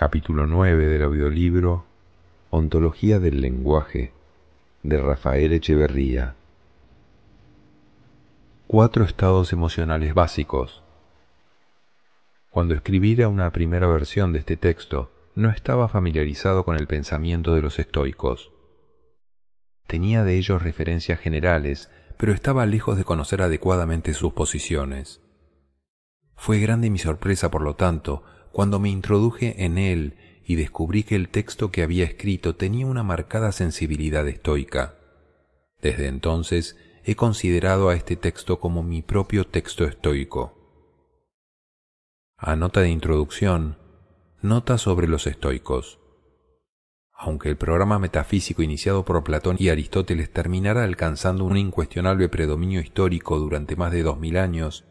Capítulo 9 del audiolibro Ontología del lenguaje de Rafael Echeverría. Cuatro estados emocionales básicos. Cuando escribiera una primera versión de este texto, no estaba familiarizado con el pensamiento de los estoicos. Tenía de ellos referencias generales, pero estaba lejos de conocer adecuadamente sus posiciones. Fue grande mi sorpresa, por lo tanto, cuando me introduje en él y descubrí que el texto que había escrito tenía una marcada sensibilidad estoica. Desde entonces he considerado a este texto como mi propio texto estoico. A nota de introducción, nota sobre los estoicos. Aunque el programa metafísico iniciado por Platón y Aristóteles terminara alcanzando un incuestionable predominio histórico durante más de dos mil años,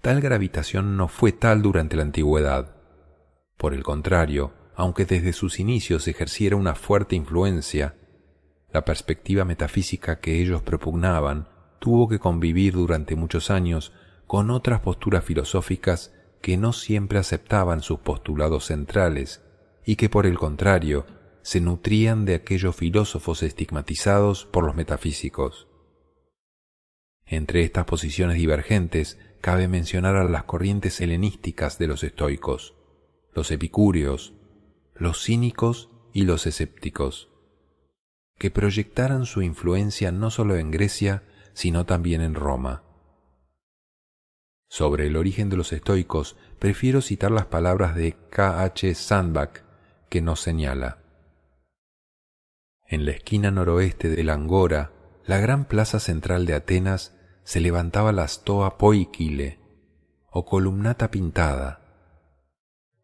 tal gravitación no fue tal durante la antigüedad. Por el contrario, aunque desde sus inicios ejerciera una fuerte influencia, la perspectiva metafísica que ellos propugnaban tuvo que convivir durante muchos años con otras posturas filosóficas que no siempre aceptaban sus postulados centrales y que por el contrario se nutrían de aquellos filósofos estigmatizados por los metafísicos. Entre estas posiciones divergentes cabe mencionar a las corrientes helenísticas de los estoicos, los epicúreos, los cínicos y los escépticos, que proyectaran su influencia no solo en Grecia, sino también en Roma. Sobre el origen de los estoicos, prefiero citar las palabras de K. H. Sandbach, que nos señala. En la esquina noroeste del Angora, la gran plaza central de Atenas, se levantaba la stoa poikile, o columnata pintada,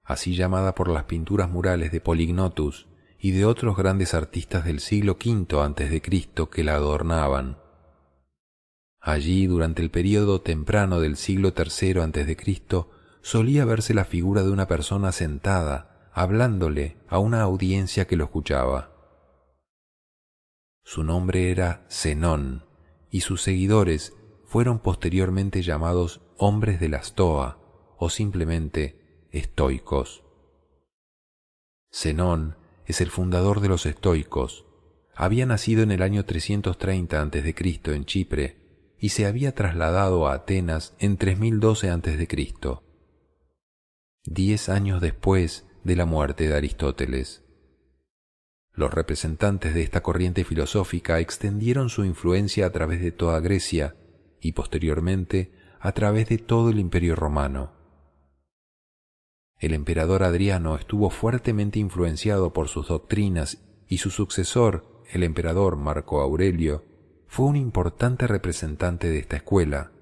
así llamada por las pinturas murales de Polignotus y de otros grandes artistas del siglo V a.C. que la adornaban. Allí, durante el período temprano del siglo III a.C., solía verse la figura de una persona sentada, hablándole a una audiencia que lo escuchaba. Su nombre era Zenón, y sus seguidores fueron posteriormente llamados hombres de la Stoa, o simplemente estoicos. Zenón es el fundador de los estoicos. Había nacido en el año 330 a.C. en Chipre y se había trasladado a Atenas en 3012 a.C., diez años después de la muerte de Aristóteles. Los representantes de esta corriente filosófica extendieron su influencia a través de toda Grecia y posteriormente a través de todo el imperio romano. El emperador Adriano estuvo fuertemente influenciado por sus doctrinas y su sucesor, el emperador Marco Aurelio, fue un importante representante de esta escuela.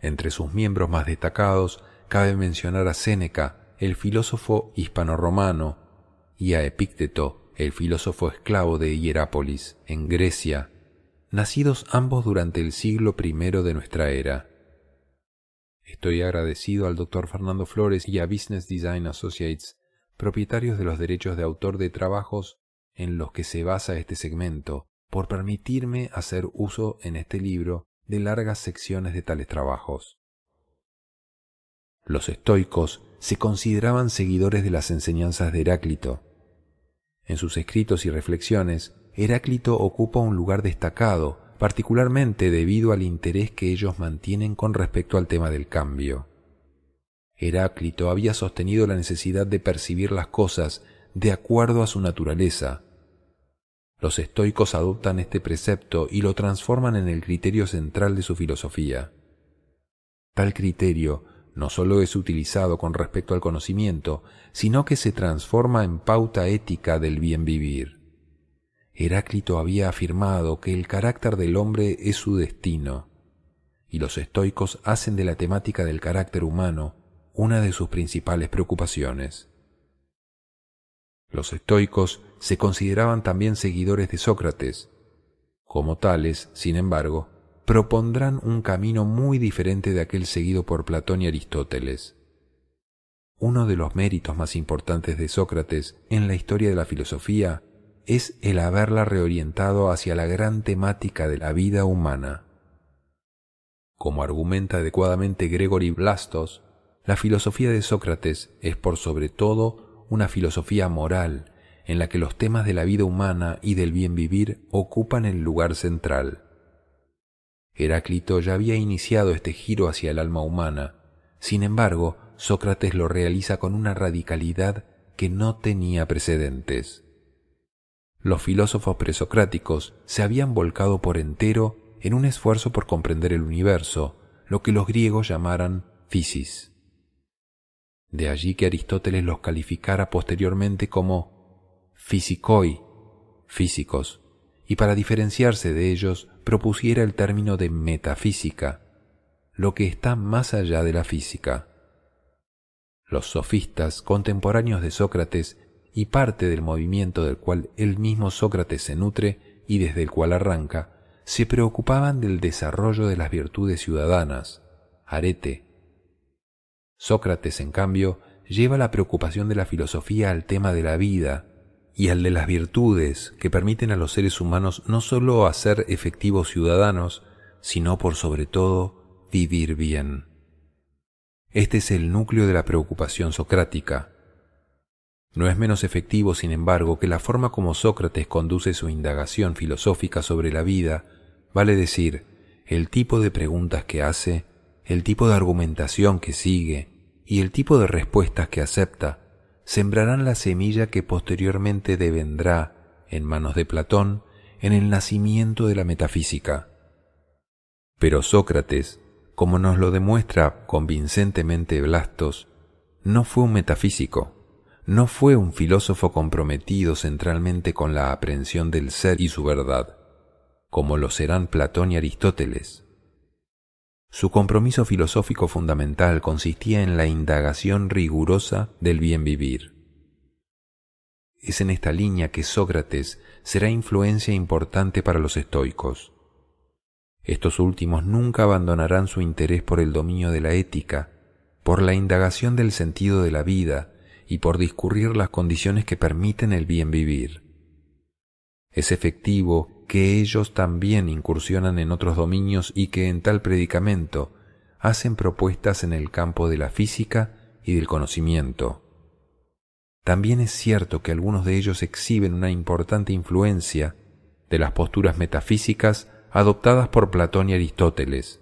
Entre sus miembros más destacados cabe mencionar a Séneca, el filósofo hispano-romano, y a Epícteto, el filósofo esclavo de Hierápolis, en Grecia, nacidos ambos durante el siglo I de nuestra era. Estoy agradecido al Dr. Fernando Flores y a Business Design Associates, propietarios de los derechos de autor de trabajos en los que se basa este segmento, por permitirme hacer uso en este libro de largas secciones de tales trabajos. Los estoicos se consideraban seguidores de las enseñanzas de Heráclito. En sus escritos y reflexiones, Heráclito ocupa un lugar destacado particularmente debido al interés que ellos mantienen con respecto al tema del cambio. Heráclito había sostenido la necesidad de percibir las cosas de acuerdo a su naturaleza. Los estoicos adoptan este precepto y lo transforman en el criterio central de su filosofía. Tal criterio no sólo es utilizado con respecto al conocimiento, sino que se transforma en pauta ética del bien vivir. Heráclito había afirmado que el carácter del hombre es su destino, y los estoicos hacen de la temática del carácter humano una de sus principales preocupaciones. Los estoicos se consideraban también seguidores de Sócrates. Como tales, sin embargo, propondrán un camino muy diferente de aquel seguido por Platón y Aristóteles. Uno de los méritos más importantes de Sócrates en la historia de la filosofía es el haberla reorientado hacia la gran temática de la vida humana. Como argumenta adecuadamente Gregory Blastos, la filosofía de Sócrates es por sobre todo una filosofía moral en la que los temas de la vida humana y del bien vivir ocupan el lugar central. Heráclito ya había iniciado este giro hacia el alma humana, sin embargo, Sócrates lo realiza con una radicalidad que no tenía precedentes. Los filósofos presocráticos se habían volcado por entero en un esfuerzo por comprender el universo, lo que los griegos llamaran physis. De allí que Aristóteles los calificara posteriormente como physicoi, físicos, y para diferenciarse de ellos propusiera el término de metafísica, lo que está más allá de la física. Los sofistas contemporáneos de Sócrates y parte del movimiento del cual el mismo Sócrates se nutre y desde el cual arranca, se preocupaban del desarrollo de las virtudes ciudadanas, arete. Sócrates, en cambio, lleva la preocupación de la filosofía al tema de la vida y al de las virtudes que permiten a los seres humanos no sólo hacer efectivos ciudadanos, sino por sobre todo vivir bien. Este es el núcleo de la preocupación socrática, no es menos efectivo, sin embargo, que la forma como Sócrates conduce su indagación filosófica sobre la vida, vale decir, el tipo de preguntas que hace, el tipo de argumentación que sigue y el tipo de respuestas que acepta, sembrarán la semilla que posteriormente devendrá, en manos de Platón, en el nacimiento de la metafísica. Pero Sócrates, como nos lo demuestra convincentemente Blastos, no fue un metafísico no fue un filósofo comprometido centralmente con la aprehensión del ser y su verdad, como lo serán Platón y Aristóteles. Su compromiso filosófico fundamental consistía en la indagación rigurosa del bien vivir. Es en esta línea que Sócrates será influencia importante para los estoicos. Estos últimos nunca abandonarán su interés por el dominio de la ética, por la indagación del sentido de la vida, y por discurrir las condiciones que permiten el bien vivir. Es efectivo que ellos también incursionan en otros dominios y que en tal predicamento hacen propuestas en el campo de la física y del conocimiento. También es cierto que algunos de ellos exhiben una importante influencia de las posturas metafísicas adoptadas por Platón y Aristóteles,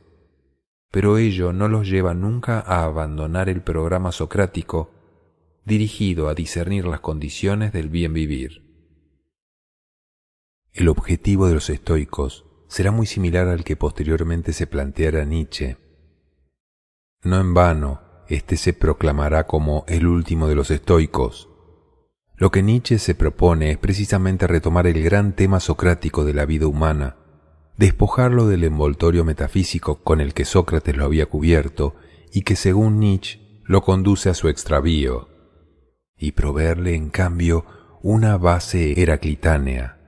pero ello no los lleva nunca a abandonar el programa socrático dirigido a discernir las condiciones del bien vivir. El objetivo de los estoicos será muy similar al que posteriormente se planteara Nietzsche. No en vano, éste se proclamará como el último de los estoicos. Lo que Nietzsche se propone es precisamente retomar el gran tema socrático de la vida humana, despojarlo del envoltorio metafísico con el que Sócrates lo había cubierto y que según Nietzsche lo conduce a su extravío y proveerle en cambio una base heraclitánea.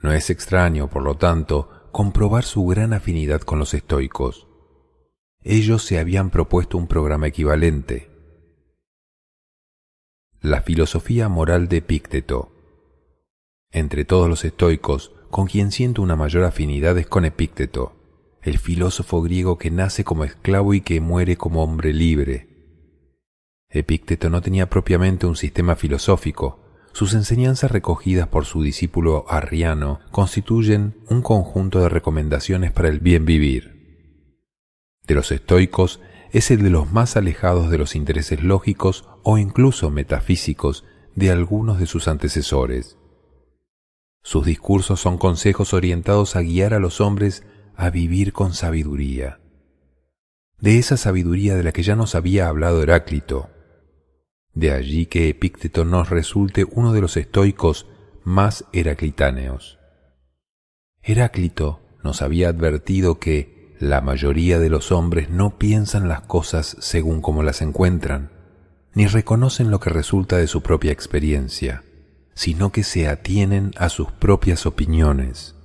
No es extraño, por lo tanto, comprobar su gran afinidad con los estoicos. Ellos se habían propuesto un programa equivalente. La filosofía moral de Epícteto. Entre todos los estoicos, con quien siento una mayor afinidad es con Epícteto, el filósofo griego que nace como esclavo y que muere como hombre libre Epícteto no tenía propiamente un sistema filosófico. Sus enseñanzas recogidas por su discípulo Arriano constituyen un conjunto de recomendaciones para el bien vivir. De los estoicos es el de los más alejados de los intereses lógicos o incluso metafísicos de algunos de sus antecesores. Sus discursos son consejos orientados a guiar a los hombres a vivir con sabiduría. De esa sabiduría de la que ya nos había hablado Heráclito, de allí que Epícteto nos resulte uno de los estoicos más heraclitáneos. Heráclito nos había advertido que la mayoría de los hombres no piensan las cosas según como las encuentran, ni reconocen lo que resulta de su propia experiencia, sino que se atienen a sus propias opiniones.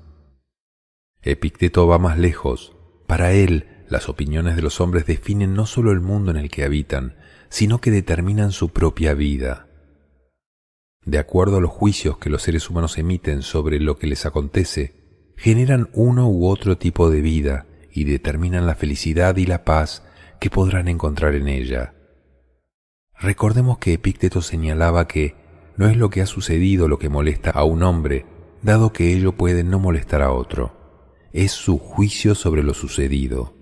Epícteto va más lejos. Para él, las opiniones de los hombres definen no sólo el mundo en el que habitan, sino que determinan su propia vida. De acuerdo a los juicios que los seres humanos emiten sobre lo que les acontece, generan uno u otro tipo de vida y determinan la felicidad y la paz que podrán encontrar en ella. Recordemos que Epícteto señalaba que no es lo que ha sucedido lo que molesta a un hombre, dado que ello puede no molestar a otro. Es su juicio sobre lo sucedido.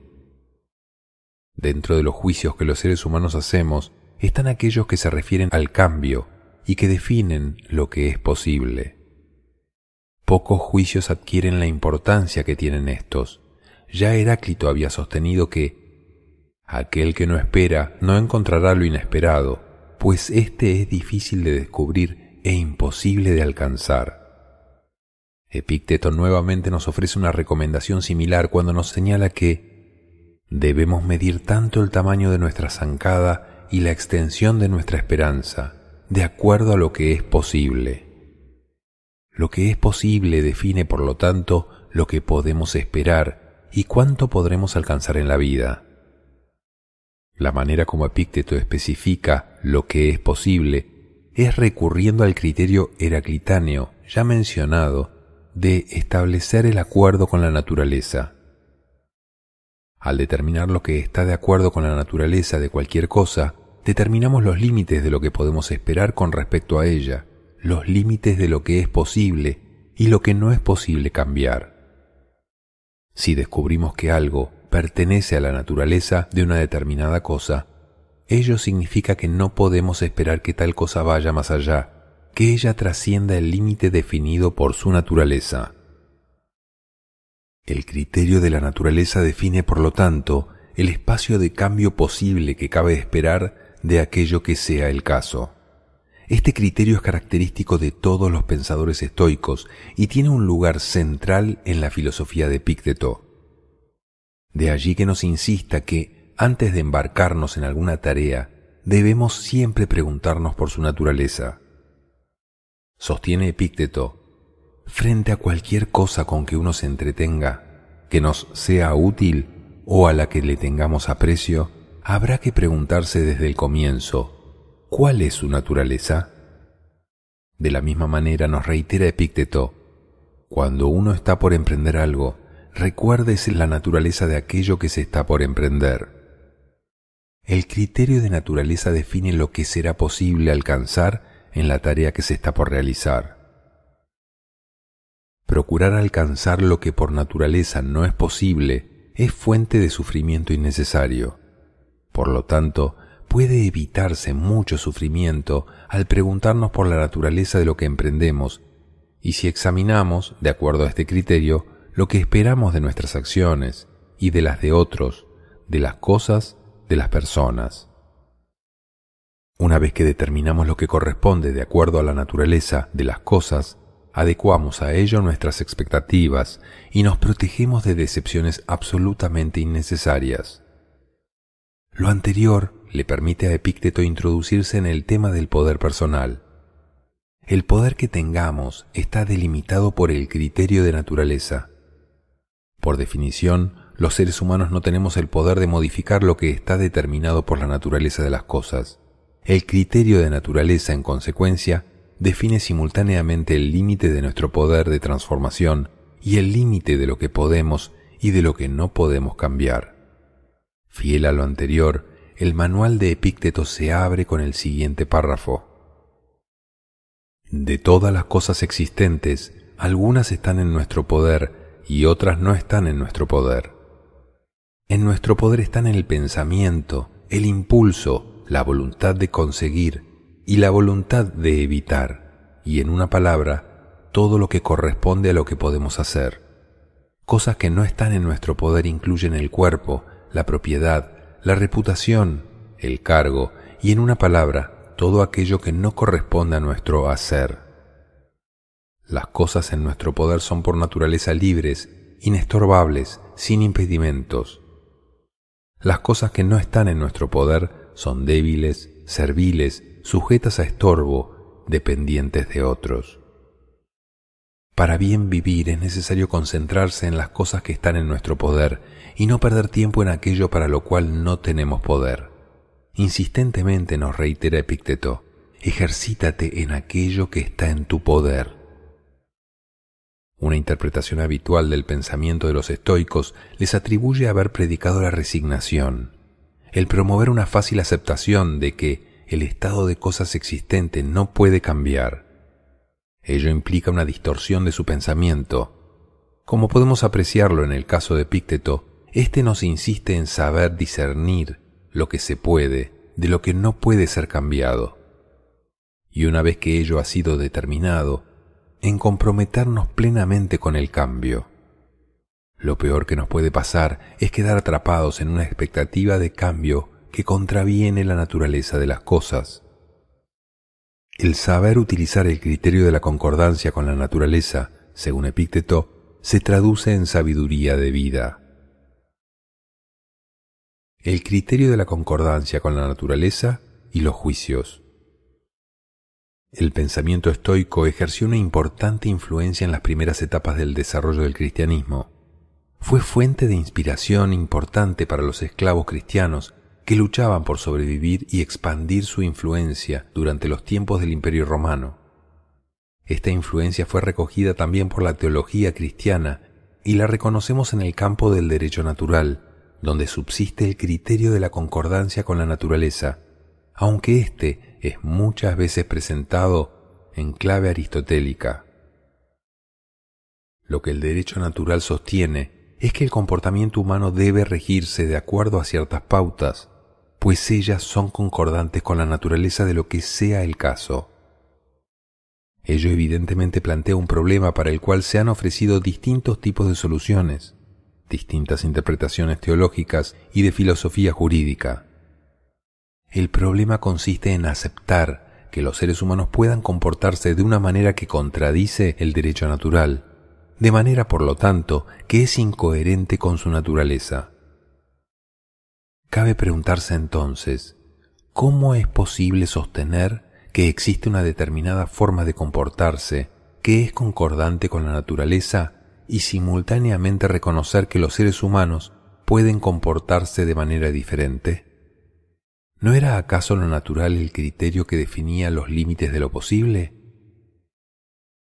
Dentro de los juicios que los seres humanos hacemos están aquellos que se refieren al cambio y que definen lo que es posible. Pocos juicios adquieren la importancia que tienen estos. Ya Heráclito había sostenido que aquel que no espera no encontrará lo inesperado, pues éste es difícil de descubrir e imposible de alcanzar. Epícteto nuevamente nos ofrece una recomendación similar cuando nos señala que Debemos medir tanto el tamaño de nuestra zancada y la extensión de nuestra esperanza, de acuerdo a lo que es posible. Lo que es posible define, por lo tanto, lo que podemos esperar y cuánto podremos alcanzar en la vida. La manera como Epícteto especifica lo que es posible es recurriendo al criterio heraclitáneo ya mencionado de establecer el acuerdo con la naturaleza. Al determinar lo que está de acuerdo con la naturaleza de cualquier cosa, determinamos los límites de lo que podemos esperar con respecto a ella, los límites de lo que es posible y lo que no es posible cambiar. Si descubrimos que algo pertenece a la naturaleza de una determinada cosa, ello significa que no podemos esperar que tal cosa vaya más allá, que ella trascienda el límite definido por su naturaleza. El criterio de la naturaleza define, por lo tanto, el espacio de cambio posible que cabe esperar de aquello que sea el caso. Este criterio es característico de todos los pensadores estoicos y tiene un lugar central en la filosofía de Epícteto. De allí que nos insista que, antes de embarcarnos en alguna tarea, debemos siempre preguntarnos por su naturaleza. Sostiene Epícteto, frente a cualquier cosa con que uno se entretenga, que nos sea útil o a la que le tengamos aprecio, habrá que preguntarse desde el comienzo, ¿cuál es su naturaleza? De la misma manera nos reitera Epícteto, cuando uno está por emprender algo, recuérdese la naturaleza de aquello que se está por emprender. El criterio de naturaleza define lo que será posible alcanzar en la tarea que se está por realizar. Procurar alcanzar lo que por naturaleza no es posible es fuente de sufrimiento innecesario. Por lo tanto, puede evitarse mucho sufrimiento al preguntarnos por la naturaleza de lo que emprendemos y si examinamos, de acuerdo a este criterio, lo que esperamos de nuestras acciones y de las de otros, de las cosas, de las personas. Una vez que determinamos lo que corresponde de acuerdo a la naturaleza de las cosas, adecuamos a ello nuestras expectativas y nos protegemos de decepciones absolutamente innecesarias. Lo anterior le permite a Epícteto introducirse en el tema del poder personal. El poder que tengamos está delimitado por el criterio de naturaleza. Por definición, los seres humanos no tenemos el poder de modificar lo que está determinado por la naturaleza de las cosas. El criterio de naturaleza, en consecuencia, define simultáneamente el límite de nuestro poder de transformación y el límite de lo que podemos y de lo que no podemos cambiar. Fiel a lo anterior, el manual de Epícteto se abre con el siguiente párrafo. De todas las cosas existentes, algunas están en nuestro poder y otras no están en nuestro poder. En nuestro poder están el pensamiento, el impulso, la voluntad de conseguir, y la voluntad de evitar, y en una palabra, todo lo que corresponde a lo que podemos hacer. Cosas que no están en nuestro poder incluyen el cuerpo, la propiedad, la reputación, el cargo, y en una palabra, todo aquello que no corresponde a nuestro hacer. Las cosas en nuestro poder son por naturaleza libres, inestorbables, sin impedimentos. Las cosas que no están en nuestro poder son débiles, serviles, sujetas a estorbo, dependientes de otros. Para bien vivir es necesario concentrarse en las cosas que están en nuestro poder y no perder tiempo en aquello para lo cual no tenemos poder. Insistentemente nos reitera Epicteto, ejercítate en aquello que está en tu poder. Una interpretación habitual del pensamiento de los estoicos les atribuye haber predicado la resignación, el promover una fácil aceptación de que el estado de cosas existente no puede cambiar. Ello implica una distorsión de su pensamiento. Como podemos apreciarlo en el caso de Pícteto, éste nos insiste en saber discernir lo que se puede de lo que no puede ser cambiado. Y una vez que ello ha sido determinado, en comprometernos plenamente con el cambio. Lo peor que nos puede pasar es quedar atrapados en una expectativa de cambio que contraviene la naturaleza de las cosas. El saber utilizar el criterio de la concordancia con la naturaleza, según Epícteto, se traduce en sabiduría de vida. El criterio de la concordancia con la naturaleza y los juicios. El pensamiento estoico ejerció una importante influencia en las primeras etapas del desarrollo del cristianismo. Fue fuente de inspiración importante para los esclavos cristianos que luchaban por sobrevivir y expandir su influencia durante los tiempos del Imperio Romano. Esta influencia fue recogida también por la teología cristiana y la reconocemos en el campo del derecho natural, donde subsiste el criterio de la concordancia con la naturaleza, aunque éste es muchas veces presentado en clave aristotélica. Lo que el derecho natural sostiene es que el comportamiento humano debe regirse de acuerdo a ciertas pautas, pues ellas son concordantes con la naturaleza de lo que sea el caso. Ello evidentemente plantea un problema para el cual se han ofrecido distintos tipos de soluciones, distintas interpretaciones teológicas y de filosofía jurídica. El problema consiste en aceptar que los seres humanos puedan comportarse de una manera que contradice el derecho natural, de manera, por lo tanto, que es incoherente con su naturaleza. Cabe preguntarse entonces, ¿cómo es posible sostener que existe una determinada forma de comportarse que es concordante con la naturaleza y simultáneamente reconocer que los seres humanos pueden comportarse de manera diferente? ¿No era acaso lo natural el criterio que definía los límites de lo posible?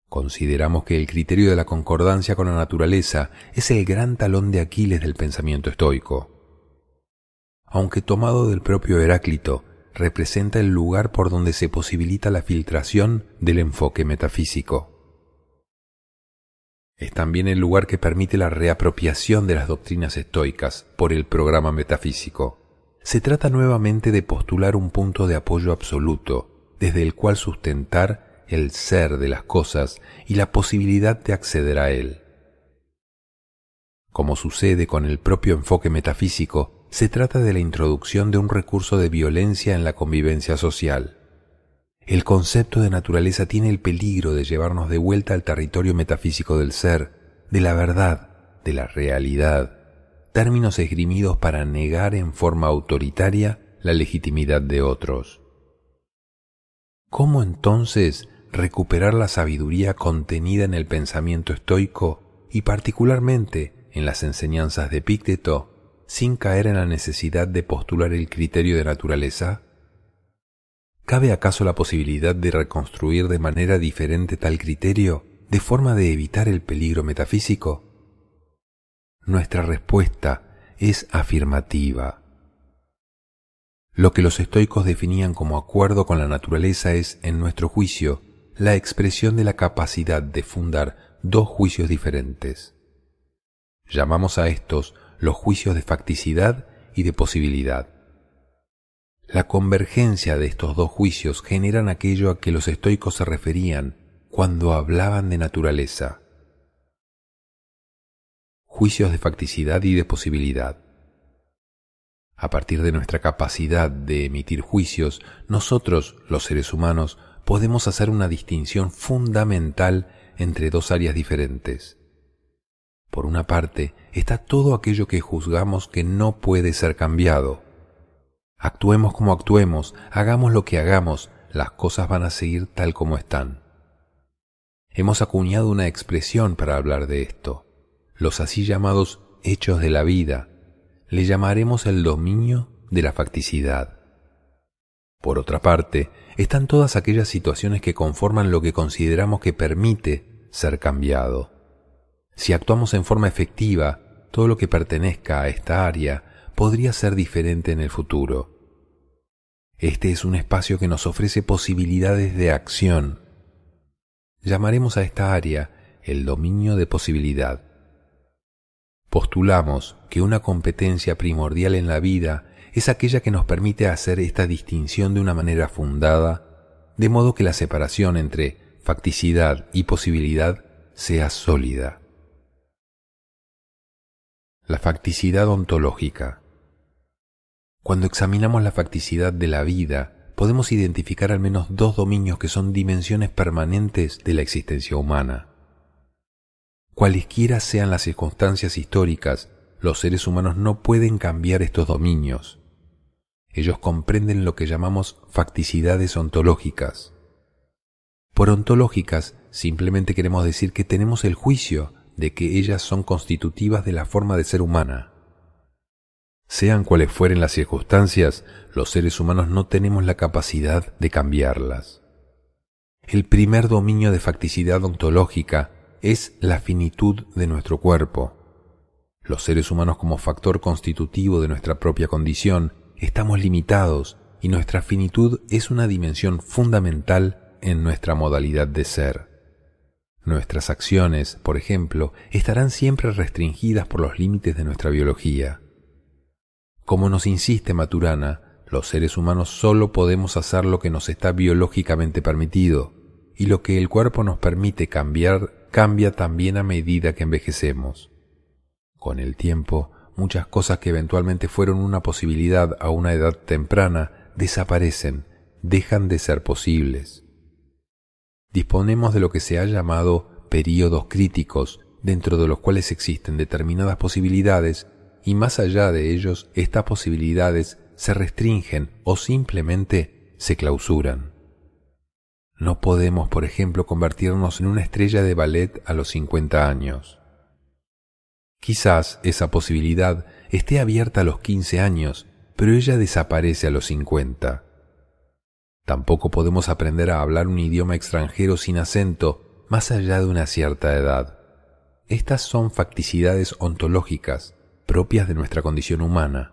Consideramos que el criterio de la concordancia con la naturaleza es el gran talón de Aquiles del pensamiento estoico aunque tomado del propio Heráclito, representa el lugar por donde se posibilita la filtración del enfoque metafísico. Es también el lugar que permite la reapropiación de las doctrinas estoicas por el programa metafísico. Se trata nuevamente de postular un punto de apoyo absoluto, desde el cual sustentar el ser de las cosas y la posibilidad de acceder a él. Como sucede con el propio enfoque metafísico, se trata de la introducción de un recurso de violencia en la convivencia social. El concepto de naturaleza tiene el peligro de llevarnos de vuelta al territorio metafísico del ser, de la verdad, de la realidad, términos esgrimidos para negar en forma autoritaria la legitimidad de otros. ¿Cómo entonces recuperar la sabiduría contenida en el pensamiento estoico y particularmente en las enseñanzas de Epícteto sin caer en la necesidad de postular el criterio de naturaleza? ¿Cabe acaso la posibilidad de reconstruir de manera diferente tal criterio, de forma de evitar el peligro metafísico? Nuestra respuesta es afirmativa. Lo que los estoicos definían como acuerdo con la naturaleza es, en nuestro juicio, la expresión de la capacidad de fundar dos juicios diferentes. Llamamos a estos los juicios de facticidad y de posibilidad. La convergencia de estos dos juicios generan aquello a que los estoicos se referían cuando hablaban de naturaleza. Juicios de facticidad y de posibilidad. A partir de nuestra capacidad de emitir juicios, nosotros, los seres humanos, podemos hacer una distinción fundamental entre dos áreas diferentes. Por una parte, está todo aquello que juzgamos que no puede ser cambiado. Actuemos como actuemos, hagamos lo que hagamos, las cosas van a seguir tal como están. Hemos acuñado una expresión para hablar de esto, los así llamados hechos de la vida, le llamaremos el dominio de la facticidad. Por otra parte, están todas aquellas situaciones que conforman lo que consideramos que permite ser cambiado. Si actuamos en forma efectiva, todo lo que pertenezca a esta área podría ser diferente en el futuro. Este es un espacio que nos ofrece posibilidades de acción. Llamaremos a esta área el dominio de posibilidad. Postulamos que una competencia primordial en la vida es aquella que nos permite hacer esta distinción de una manera fundada, de modo que la separación entre facticidad y posibilidad sea sólida. La facticidad ontológica. Cuando examinamos la facticidad de la vida, podemos identificar al menos dos dominios que son dimensiones permanentes de la existencia humana. Cualesquiera sean las circunstancias históricas, los seres humanos no pueden cambiar estos dominios. Ellos comprenden lo que llamamos facticidades ontológicas. Por ontológicas simplemente queremos decir que tenemos el juicio de que ellas son constitutivas de la forma de ser humana. Sean cuales fueren las circunstancias, los seres humanos no tenemos la capacidad de cambiarlas. El primer dominio de facticidad ontológica es la finitud de nuestro cuerpo. Los seres humanos como factor constitutivo de nuestra propia condición estamos limitados y nuestra finitud es una dimensión fundamental en nuestra modalidad de ser. Nuestras acciones, por ejemplo, estarán siempre restringidas por los límites de nuestra biología. Como nos insiste Maturana, los seres humanos solo podemos hacer lo que nos está biológicamente permitido, y lo que el cuerpo nos permite cambiar cambia también a medida que envejecemos. Con el tiempo, muchas cosas que eventualmente fueron una posibilidad a una edad temprana desaparecen, dejan de ser posibles. Disponemos de lo que se ha llamado períodos críticos, dentro de los cuales existen determinadas posibilidades y más allá de ellos estas posibilidades se restringen o simplemente se clausuran. No podemos, por ejemplo, convertirnos en una estrella de ballet a los 50 años. Quizás esa posibilidad esté abierta a los 15 años, pero ella desaparece a los 50. Tampoco podemos aprender a hablar un idioma extranjero sin acento más allá de una cierta edad. Estas son facticidades ontológicas propias de nuestra condición humana.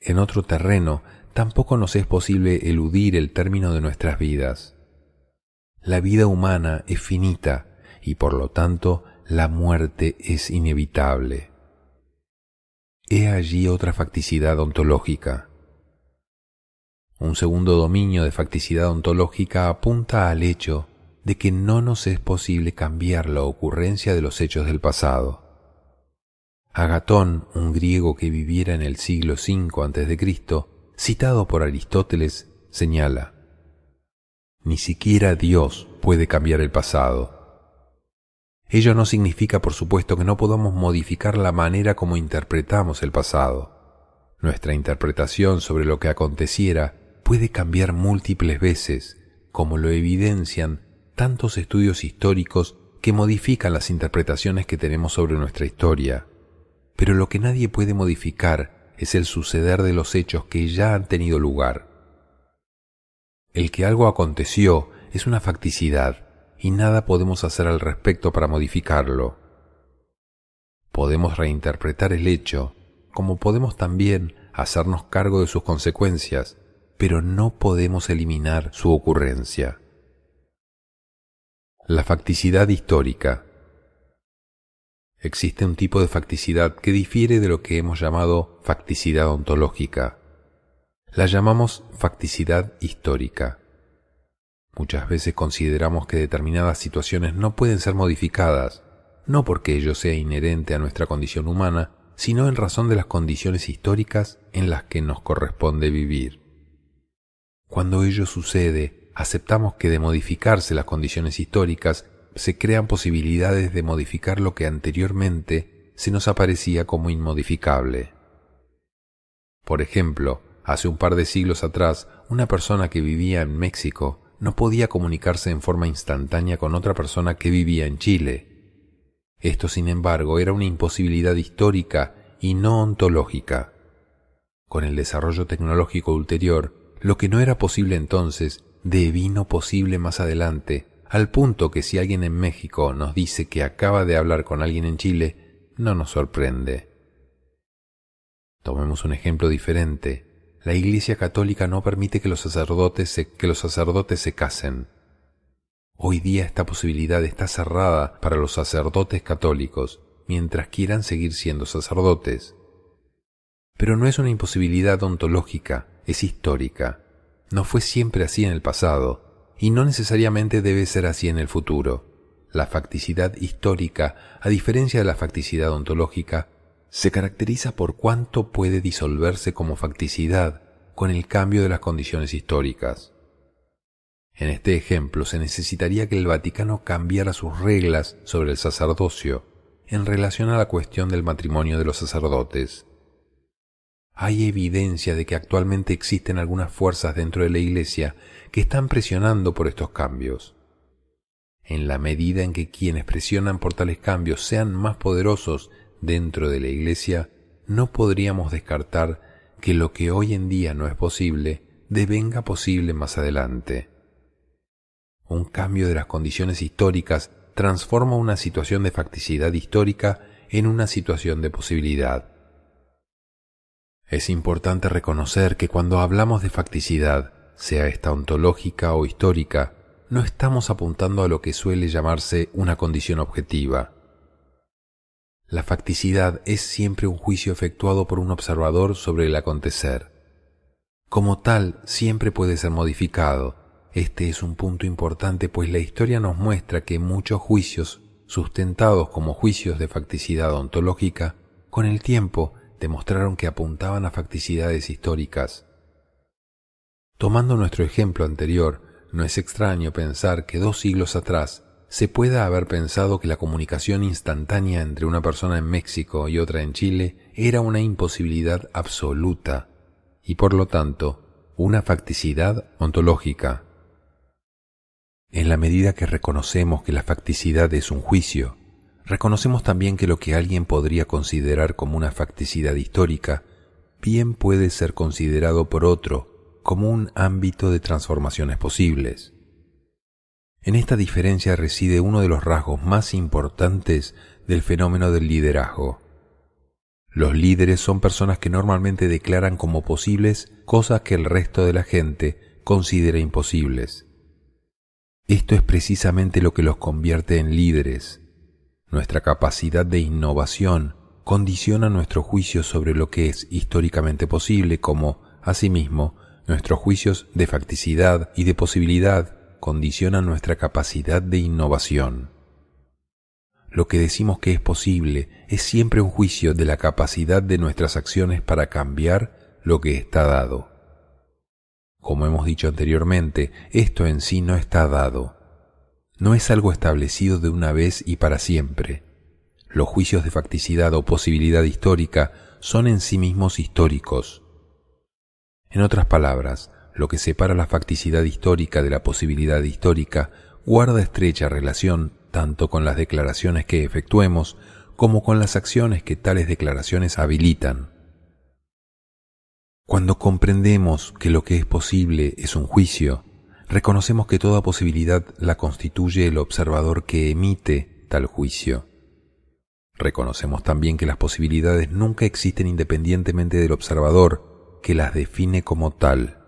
En otro terreno, tampoco nos es posible eludir el término de nuestras vidas. La vida humana es finita y por lo tanto la muerte es inevitable. He allí otra facticidad ontológica. Un segundo dominio de facticidad ontológica apunta al hecho de que no nos es posible cambiar la ocurrencia de los hechos del pasado. Agatón, un griego que viviera en el siglo V a.C., citado por Aristóteles, señala, Ni siquiera Dios puede cambiar el pasado. Ello no significa, por supuesto, que no podamos modificar la manera como interpretamos el pasado. Nuestra interpretación sobre lo que aconteciera puede cambiar múltiples veces, como lo evidencian tantos estudios históricos que modifican las interpretaciones que tenemos sobre nuestra historia. Pero lo que nadie puede modificar es el suceder de los hechos que ya han tenido lugar. El que algo aconteció es una facticidad y nada podemos hacer al respecto para modificarlo. Podemos reinterpretar el hecho, como podemos también hacernos cargo de sus consecuencias, pero no podemos eliminar su ocurrencia. La facticidad histórica existe un tipo de facticidad que difiere de lo que hemos llamado facticidad ontológica. La llamamos facticidad histórica. Muchas veces consideramos que determinadas situaciones no pueden ser modificadas, no porque ello sea inherente a nuestra condición humana, sino en razón de las condiciones históricas en las que nos corresponde vivir. Cuando ello sucede, aceptamos que de modificarse las condiciones históricas se crean posibilidades de modificar lo que anteriormente se nos aparecía como inmodificable. Por ejemplo, hace un par de siglos atrás, una persona que vivía en México no podía comunicarse en forma instantánea con otra persona que vivía en Chile. Esto, sin embargo, era una imposibilidad histórica y no ontológica. Con el desarrollo tecnológico ulterior, lo que no era posible entonces devino posible más adelante al punto que si alguien en México nos dice que acaba de hablar con alguien en Chile, no nos sorprende. Tomemos un ejemplo diferente, la Iglesia Católica no permite que los sacerdotes se, que los sacerdotes se casen. Hoy día esta posibilidad está cerrada para los sacerdotes católicos mientras quieran seguir siendo sacerdotes. Pero no es una imposibilidad ontológica, es histórica. No fue siempre así en el pasado, y no necesariamente debe ser así en el futuro. La facticidad histórica, a diferencia de la facticidad ontológica, se caracteriza por cuánto puede disolverse como facticidad con el cambio de las condiciones históricas. En este ejemplo se necesitaría que el Vaticano cambiara sus reglas sobre el sacerdocio en relación a la cuestión del matrimonio de los sacerdotes. Hay evidencia de que actualmente existen algunas fuerzas dentro de la Iglesia que están presionando por estos cambios. En la medida en que quienes presionan por tales cambios sean más poderosos dentro de la Iglesia, no podríamos descartar que lo que hoy en día no es posible devenga posible más adelante. Un cambio de las condiciones históricas transforma una situación de facticidad histórica en una situación de posibilidad. Es importante reconocer que cuando hablamos de facticidad, sea esta ontológica o histórica, no estamos apuntando a lo que suele llamarse una condición objetiva. La facticidad es siempre un juicio efectuado por un observador sobre el acontecer. Como tal, siempre puede ser modificado. Este es un punto importante pues la historia nos muestra que muchos juicios, sustentados como juicios de facticidad ontológica, con el tiempo demostraron que apuntaban a facticidades históricas. Tomando nuestro ejemplo anterior, no es extraño pensar que dos siglos atrás se pueda haber pensado que la comunicación instantánea entre una persona en México y otra en Chile era una imposibilidad absoluta y por lo tanto una facticidad ontológica. En la medida que reconocemos que la facticidad es un juicio, reconocemos también que lo que alguien podría considerar como una facticidad histórica, bien puede ser considerado por otro como un ámbito de transformaciones posibles. En esta diferencia reside uno de los rasgos más importantes del fenómeno del liderazgo. Los líderes son personas que normalmente declaran como posibles cosas que el resto de la gente considera imposibles. Esto es precisamente lo que los convierte en líderes, nuestra capacidad de innovación condiciona nuestro juicio sobre lo que es históricamente posible, como, asimismo, nuestros juicios de facticidad y de posibilidad condicionan nuestra capacidad de innovación. Lo que decimos que es posible es siempre un juicio de la capacidad de nuestras acciones para cambiar lo que está dado. Como hemos dicho anteriormente, esto en sí no está dado no es algo establecido de una vez y para siempre. Los juicios de facticidad o posibilidad histórica son en sí mismos históricos. En otras palabras, lo que separa la facticidad histórica de la posibilidad histórica guarda estrecha relación tanto con las declaraciones que efectuemos como con las acciones que tales declaraciones habilitan. Cuando comprendemos que lo que es posible es un juicio, reconocemos que toda posibilidad la constituye el observador que emite tal juicio. Reconocemos también que las posibilidades nunca existen independientemente del observador que las define como tal.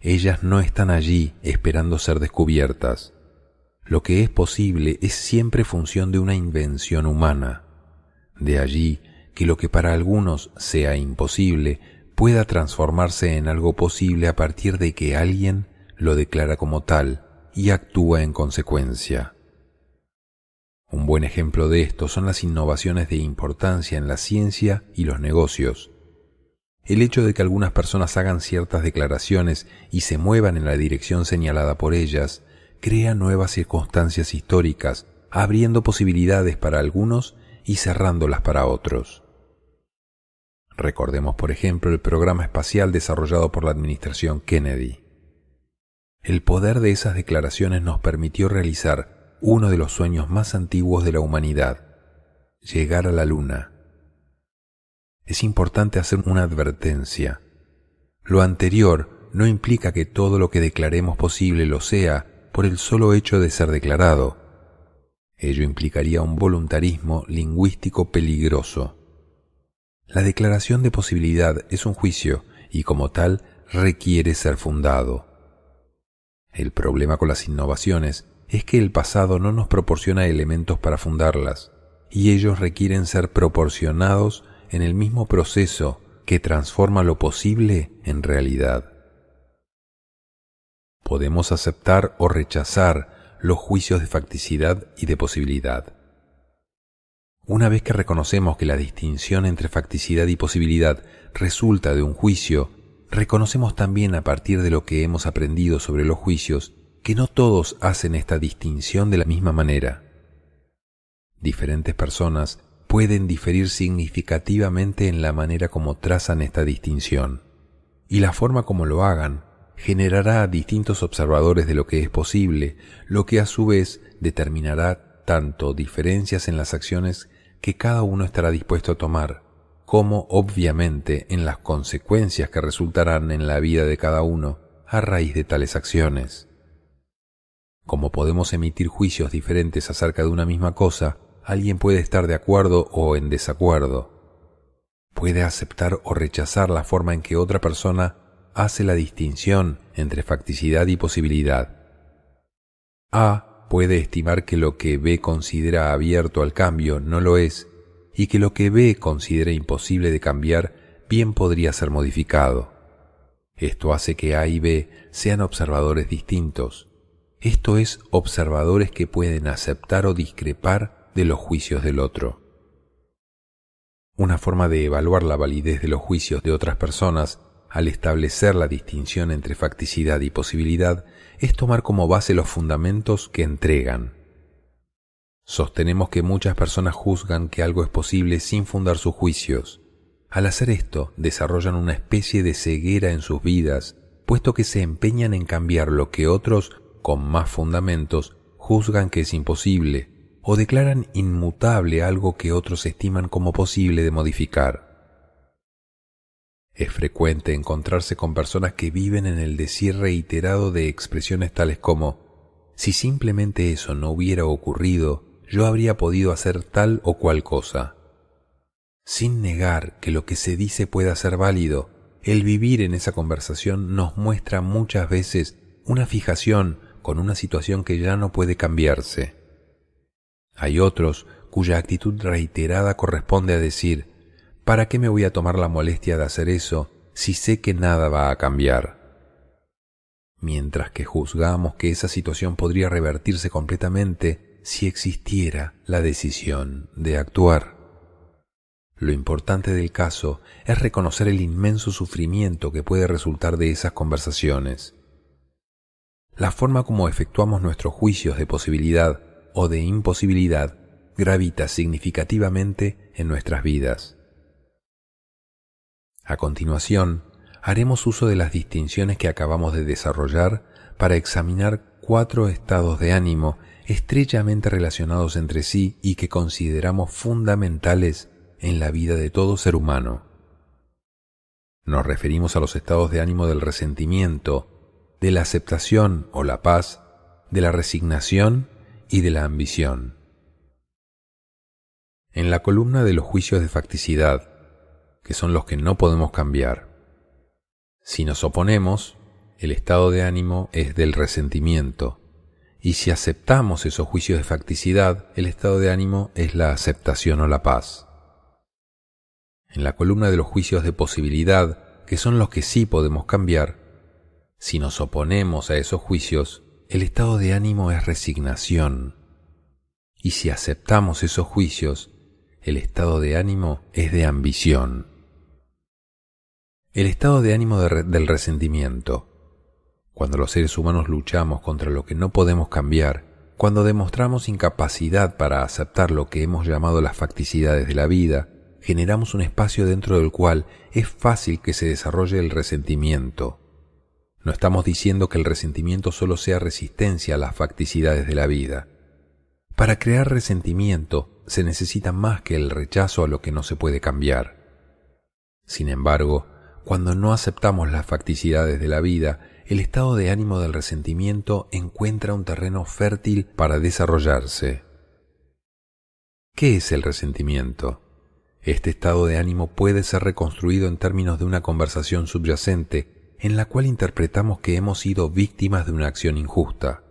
Ellas no están allí esperando ser descubiertas. Lo que es posible es siempre función de una invención humana. De allí que lo que para algunos sea imposible pueda transformarse en algo posible a partir de que alguien lo declara como tal y actúa en consecuencia. Un buen ejemplo de esto son las innovaciones de importancia en la ciencia y los negocios. El hecho de que algunas personas hagan ciertas declaraciones y se muevan en la dirección señalada por ellas crea nuevas circunstancias históricas, abriendo posibilidades para algunos y cerrándolas para otros. Recordemos, por ejemplo, el programa espacial desarrollado por la administración Kennedy. El poder de esas declaraciones nos permitió realizar uno de los sueños más antiguos de la humanidad, llegar a la Luna. Es importante hacer una advertencia. Lo anterior no implica que todo lo que declaremos posible lo sea por el solo hecho de ser declarado. Ello implicaría un voluntarismo lingüístico peligroso La declaración de posibilidad es un juicio y como tal requiere ser fundado. El problema con las innovaciones es que el pasado no nos proporciona elementos para fundarlas, y ellos requieren ser proporcionados en el mismo proceso que transforma lo posible en realidad. Podemos aceptar o rechazar los juicios de facticidad y de posibilidad. Una vez que reconocemos que la distinción entre facticidad y posibilidad resulta de un juicio, reconocemos también a partir de lo que hemos aprendido sobre los juicios que no todos hacen esta distinción de la misma manera. Diferentes personas pueden diferir significativamente en la manera como trazan esta distinción, y la forma como lo hagan generará a distintos observadores de lo que es posible, lo que a su vez determinará tanto diferencias en las acciones que cada uno estará dispuesto a tomar, como obviamente en las consecuencias que resultarán en la vida de cada uno a raíz de tales acciones. Como podemos emitir juicios diferentes acerca de una misma cosa, alguien puede estar de acuerdo o en desacuerdo. Puede aceptar o rechazar la forma en que otra persona hace la distinción entre facticidad y posibilidad. A puede estimar que lo que B considera abierto al cambio no lo es y que lo que B considera imposible de cambiar bien podría ser modificado. Esto hace que A y B sean observadores distintos, esto es, observadores que pueden aceptar o discrepar de los juicios del otro. Una forma de evaluar la validez de los juicios de otras personas al establecer la distinción entre facticidad y posibilidad es tomar como base los fundamentos que entregan. Sostenemos que muchas personas juzgan que algo es posible sin fundar sus juicios. Al hacer esto, desarrollan una especie de ceguera en sus vidas, puesto que se empeñan en cambiar lo que otros con más fundamentos, juzgan que es imposible o declaran inmutable algo que otros estiman como posible de modificar. Es frecuente encontrarse con personas que viven en el decir reiterado de expresiones tales como si simplemente eso no hubiera ocurrido, yo habría podido hacer tal o cual cosa. Sin negar que lo que se dice pueda ser válido, el vivir en esa conversación nos muestra muchas veces una fijación con una situación que ya no puede cambiarse. Hay otros cuya actitud reiterada corresponde a decir, ¿para qué me voy a tomar la molestia de hacer eso si sé que nada va a cambiar? Mientras que juzgamos que esa situación podría revertirse completamente si existiera la decisión de actuar. Lo importante del caso es reconocer el inmenso sufrimiento que puede resultar de esas conversaciones la forma como efectuamos nuestros juicios de posibilidad o de imposibilidad gravita significativamente en nuestras vidas. A continuación, haremos uso de las distinciones que acabamos de desarrollar para examinar cuatro estados de ánimo estrechamente relacionados entre sí y que consideramos fundamentales en la vida de todo ser humano. Nos referimos a los estados de ánimo del resentimiento, de la aceptación o la paz, de la resignación y de la ambición. En la columna de los juicios de facticidad, que son los que no podemos cambiar, si nos oponemos, el estado de ánimo es del resentimiento, y si aceptamos esos juicios de facticidad, el estado de ánimo es la aceptación o la paz. En la columna de los juicios de posibilidad, que son los que sí podemos cambiar, si nos oponemos a esos juicios, el estado de ánimo es resignación. Y si aceptamos esos juicios, el estado de ánimo es de ambición. El estado de ánimo del resentimiento. Cuando los seres humanos luchamos contra lo que no podemos cambiar, cuando demostramos incapacidad para aceptar lo que hemos llamado las facticidades de la vida, generamos un espacio dentro del cual es fácil que se desarrolle el resentimiento. No estamos diciendo que el resentimiento solo sea resistencia a las facticidades de la vida. Para crear resentimiento se necesita más que el rechazo a lo que no se puede cambiar. Sin embargo, cuando no aceptamos las facticidades de la vida, el estado de ánimo del resentimiento encuentra un terreno fértil para desarrollarse. ¿Qué es el resentimiento? Este estado de ánimo puede ser reconstruido en términos de una conversación subyacente en la cual interpretamos que hemos sido víctimas de una acción injusta.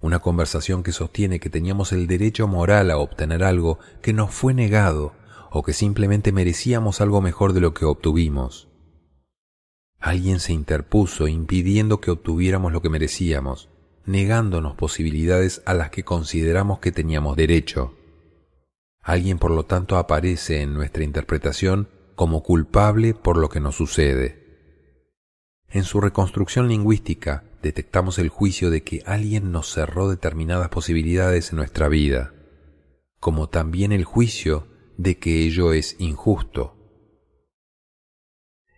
Una conversación que sostiene que teníamos el derecho moral a obtener algo que nos fue negado o que simplemente merecíamos algo mejor de lo que obtuvimos. Alguien se interpuso impidiendo que obtuviéramos lo que merecíamos, negándonos posibilidades a las que consideramos que teníamos derecho. Alguien por lo tanto aparece en nuestra interpretación como culpable por lo que nos sucede. En su reconstrucción lingüística detectamos el juicio de que alguien nos cerró determinadas posibilidades en nuestra vida, como también el juicio de que ello es injusto.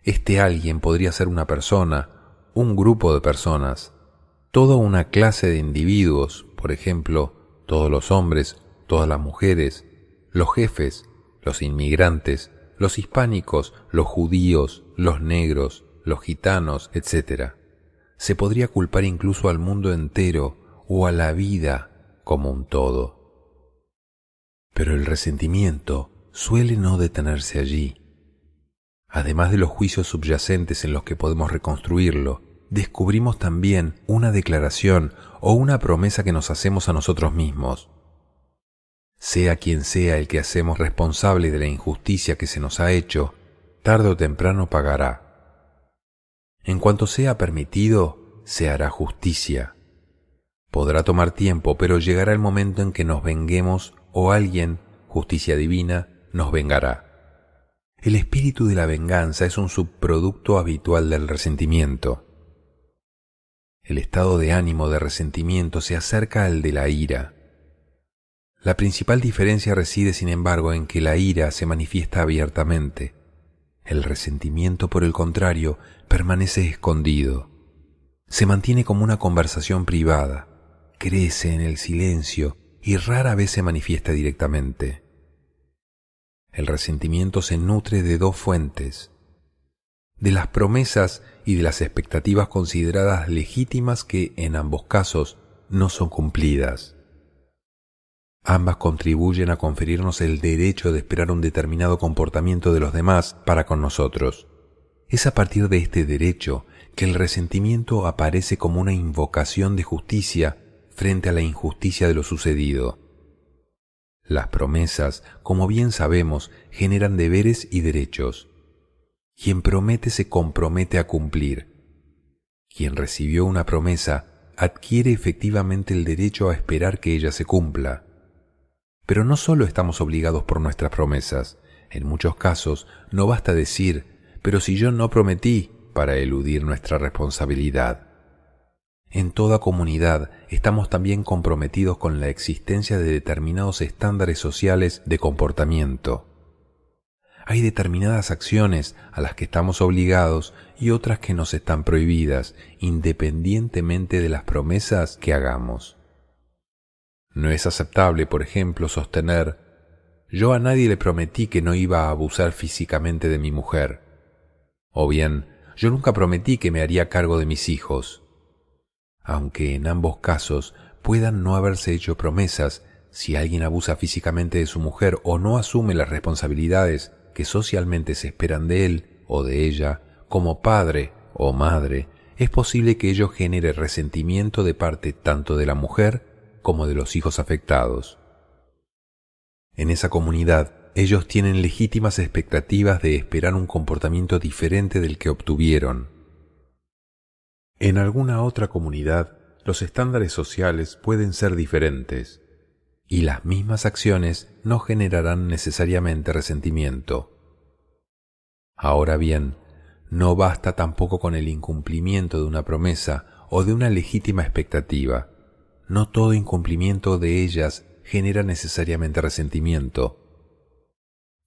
Este alguien podría ser una persona, un grupo de personas, toda una clase de individuos, por ejemplo, todos los hombres, todas las mujeres, los jefes, los inmigrantes, los hispánicos, los judíos, los negros, los gitanos, etc. Se podría culpar incluso al mundo entero o a la vida como un todo. Pero el resentimiento suele no detenerse allí. Además de los juicios subyacentes en los que podemos reconstruirlo, descubrimos también una declaración o una promesa que nos hacemos a nosotros mismos sea quien sea el que hacemos responsable de la injusticia que se nos ha hecho, tarde o temprano pagará. En cuanto sea permitido, se hará justicia. Podrá tomar tiempo, pero llegará el momento en que nos venguemos o alguien, justicia divina, nos vengará. El espíritu de la venganza es un subproducto habitual del resentimiento. El estado de ánimo de resentimiento se acerca al de la ira. La principal diferencia reside, sin embargo, en que la ira se manifiesta abiertamente. El resentimiento, por el contrario, permanece escondido. Se mantiene como una conversación privada, crece en el silencio y rara vez se manifiesta directamente. El resentimiento se nutre de dos fuentes, de las promesas y de las expectativas consideradas legítimas que, en ambos casos, no son cumplidas. Ambas contribuyen a conferirnos el derecho de esperar un determinado comportamiento de los demás para con nosotros. Es a partir de este derecho que el resentimiento aparece como una invocación de justicia frente a la injusticia de lo sucedido. Las promesas, como bien sabemos, generan deberes y derechos. Quien promete se compromete a cumplir. Quien recibió una promesa adquiere efectivamente el derecho a esperar que ella se cumpla. Pero no solo estamos obligados por nuestras promesas, en muchos casos no basta decir, pero si yo no prometí, para eludir nuestra responsabilidad. En toda comunidad estamos también comprometidos con la existencia de determinados estándares sociales de comportamiento. Hay determinadas acciones a las que estamos obligados y otras que nos están prohibidas, independientemente de las promesas que hagamos. No es aceptable, por ejemplo, sostener yo a nadie le prometí que no iba a abusar físicamente de mi mujer. O bien, yo nunca prometí que me haría cargo de mis hijos. Aunque en ambos casos puedan no haberse hecho promesas, si alguien abusa físicamente de su mujer o no asume las responsabilidades que socialmente se esperan de él o de ella, como padre o madre, es posible que ello genere resentimiento de parte tanto de la mujer como de los hijos afectados. En esa comunidad, ellos tienen legítimas expectativas de esperar un comportamiento diferente del que obtuvieron. En alguna otra comunidad, los estándares sociales pueden ser diferentes, y las mismas acciones no generarán necesariamente resentimiento. Ahora bien, no basta tampoco con el incumplimiento de una promesa o de una legítima expectativa no todo incumplimiento de ellas genera necesariamente resentimiento.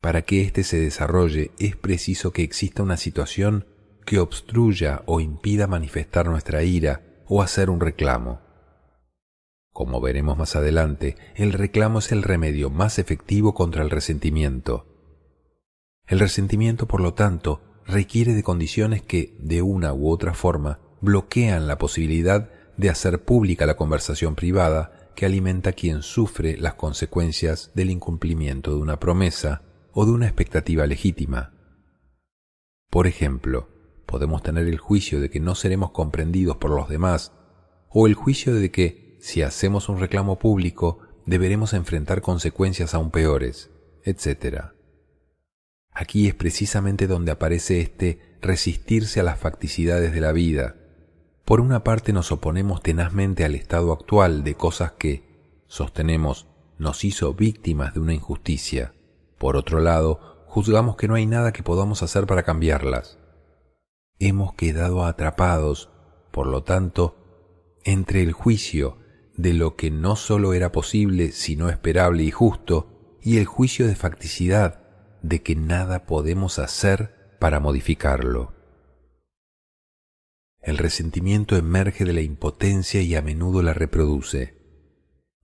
Para que éste se desarrolle es preciso que exista una situación que obstruya o impida manifestar nuestra ira o hacer un reclamo. Como veremos más adelante, el reclamo es el remedio más efectivo contra el resentimiento. El resentimiento, por lo tanto, requiere de condiciones que, de una u otra forma, bloquean la posibilidad de hacer pública la conversación privada que alimenta a quien sufre las consecuencias del incumplimiento de una promesa o de una expectativa legítima. Por ejemplo, podemos tener el juicio de que no seremos comprendidos por los demás, o el juicio de que, si hacemos un reclamo público, deberemos enfrentar consecuencias aún peores, etc. Aquí es precisamente donde aparece este resistirse a las facticidades de la vida. Por una parte nos oponemos tenazmente al estado actual de cosas que, sostenemos, nos hizo víctimas de una injusticia. Por otro lado, juzgamos que no hay nada que podamos hacer para cambiarlas. Hemos quedado atrapados, por lo tanto, entre el juicio de lo que no sólo era posible, sino esperable y justo, y el juicio de facticidad de que nada podemos hacer para modificarlo. El resentimiento emerge de la impotencia y a menudo la reproduce.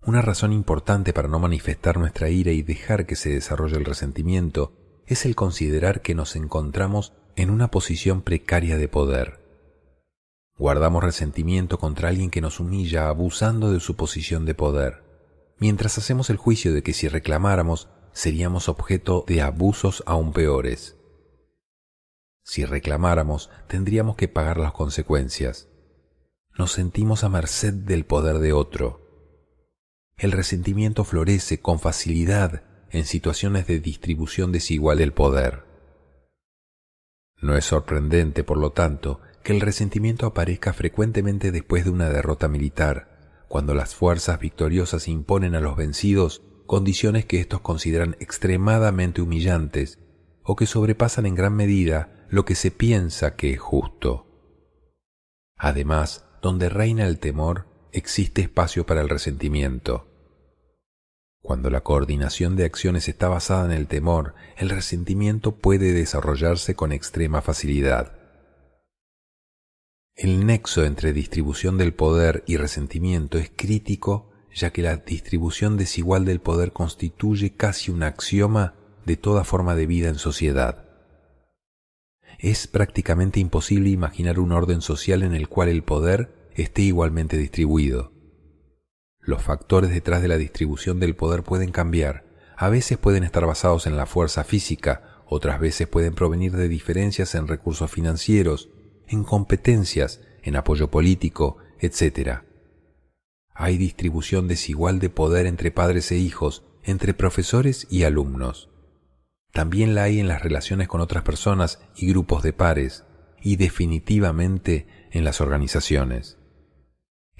Una razón importante para no manifestar nuestra ira y dejar que se desarrolle el resentimiento es el considerar que nos encontramos en una posición precaria de poder. Guardamos resentimiento contra alguien que nos humilla abusando de su posición de poder, mientras hacemos el juicio de que si reclamáramos seríamos objeto de abusos aún peores. Si reclamáramos tendríamos que pagar las consecuencias. Nos sentimos a merced del poder de otro. El resentimiento florece con facilidad en situaciones de distribución desigual del poder. No es sorprendente, por lo tanto, que el resentimiento aparezca frecuentemente después de una derrota militar, cuando las fuerzas victoriosas imponen a los vencidos condiciones que éstos consideran extremadamente humillantes o que sobrepasan en gran medida lo que se piensa que es justo. Además, donde reina el temor, existe espacio para el resentimiento. Cuando la coordinación de acciones está basada en el temor, el resentimiento puede desarrollarse con extrema facilidad. El nexo entre distribución del poder y resentimiento es crítico ya que la distribución desigual del poder constituye casi un axioma de toda forma de vida en sociedad. Es prácticamente imposible imaginar un orden social en el cual el poder esté igualmente distribuido. Los factores detrás de la distribución del poder pueden cambiar. A veces pueden estar basados en la fuerza física, otras veces pueden provenir de diferencias en recursos financieros, en competencias, en apoyo político, etc. Hay distribución desigual de poder entre padres e hijos, entre profesores y alumnos. También la hay en las relaciones con otras personas y grupos de pares, y definitivamente en las organizaciones.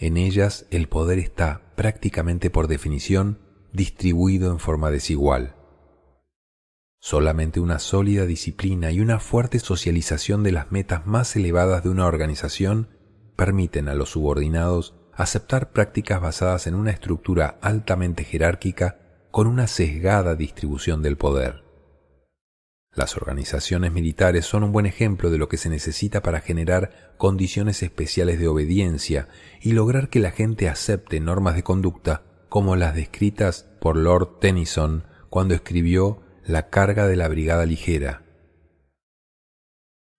En ellas el poder está prácticamente por definición distribuido en forma desigual. Solamente una sólida disciplina y una fuerte socialización de las metas más elevadas de una organización permiten a los subordinados aceptar prácticas basadas en una estructura altamente jerárquica con una sesgada distribución del poder. Las organizaciones militares son un buen ejemplo de lo que se necesita para generar condiciones especiales de obediencia y lograr que la gente acepte normas de conducta como las descritas por Lord Tennyson cuando escribió La carga de la brigada ligera.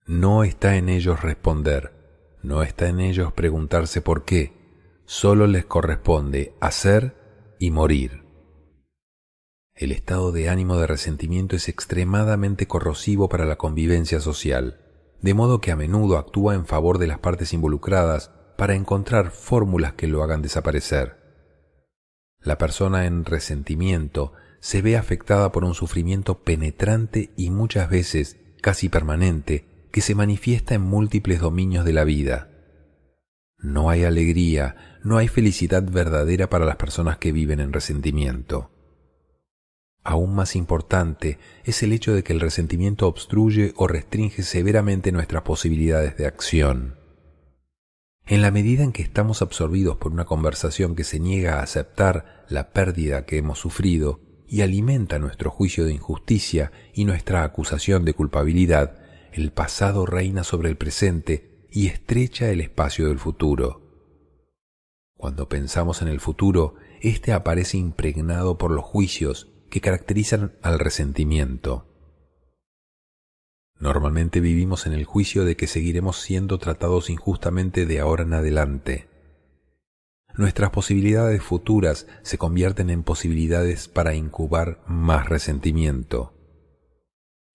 No está en ellos responder, no está en ellos preguntarse por qué, solo les corresponde hacer y morir. El estado de ánimo de resentimiento es extremadamente corrosivo para la convivencia social, de modo que a menudo actúa en favor de las partes involucradas para encontrar fórmulas que lo hagan desaparecer. La persona en resentimiento se ve afectada por un sufrimiento penetrante y muchas veces casi permanente que se manifiesta en múltiples dominios de la vida. No hay alegría, no hay felicidad verdadera para las personas que viven en resentimiento. Aún más importante es el hecho de que el resentimiento obstruye o restringe severamente nuestras posibilidades de acción. En la medida en que estamos absorbidos por una conversación que se niega a aceptar la pérdida que hemos sufrido y alimenta nuestro juicio de injusticia y nuestra acusación de culpabilidad, el pasado reina sobre el presente y estrecha el espacio del futuro. Cuando pensamos en el futuro, éste aparece impregnado por los juicios que caracterizan al resentimiento. Normalmente vivimos en el juicio de que seguiremos siendo tratados injustamente de ahora en adelante. Nuestras posibilidades futuras se convierten en posibilidades para incubar más resentimiento.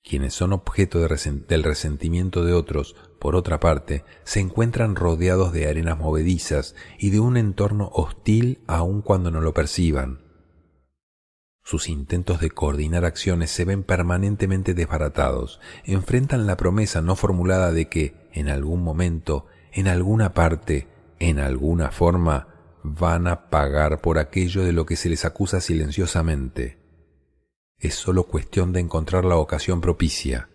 Quienes son objeto del resentimiento de otros, por otra parte, se encuentran rodeados de arenas movedizas y de un entorno hostil aun cuando no lo perciban. Sus intentos de coordinar acciones se ven permanentemente desbaratados, enfrentan la promesa no formulada de que, en algún momento, en alguna parte, en alguna forma, van a pagar por aquello de lo que se les acusa silenciosamente. Es sólo cuestión de encontrar la ocasión propicia.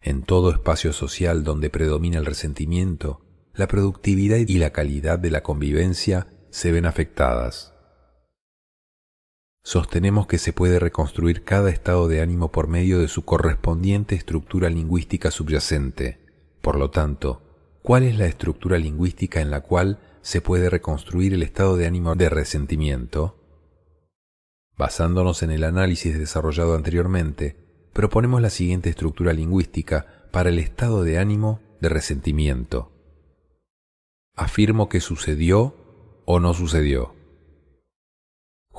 En todo espacio social donde predomina el resentimiento, la productividad y la calidad de la convivencia se ven afectadas. Sostenemos que se puede reconstruir cada estado de ánimo por medio de su correspondiente estructura lingüística subyacente. Por lo tanto, ¿cuál es la estructura lingüística en la cual se puede reconstruir el estado de ánimo de resentimiento? Basándonos en el análisis desarrollado anteriormente, proponemos la siguiente estructura lingüística para el estado de ánimo de resentimiento. Afirmo que sucedió o no sucedió.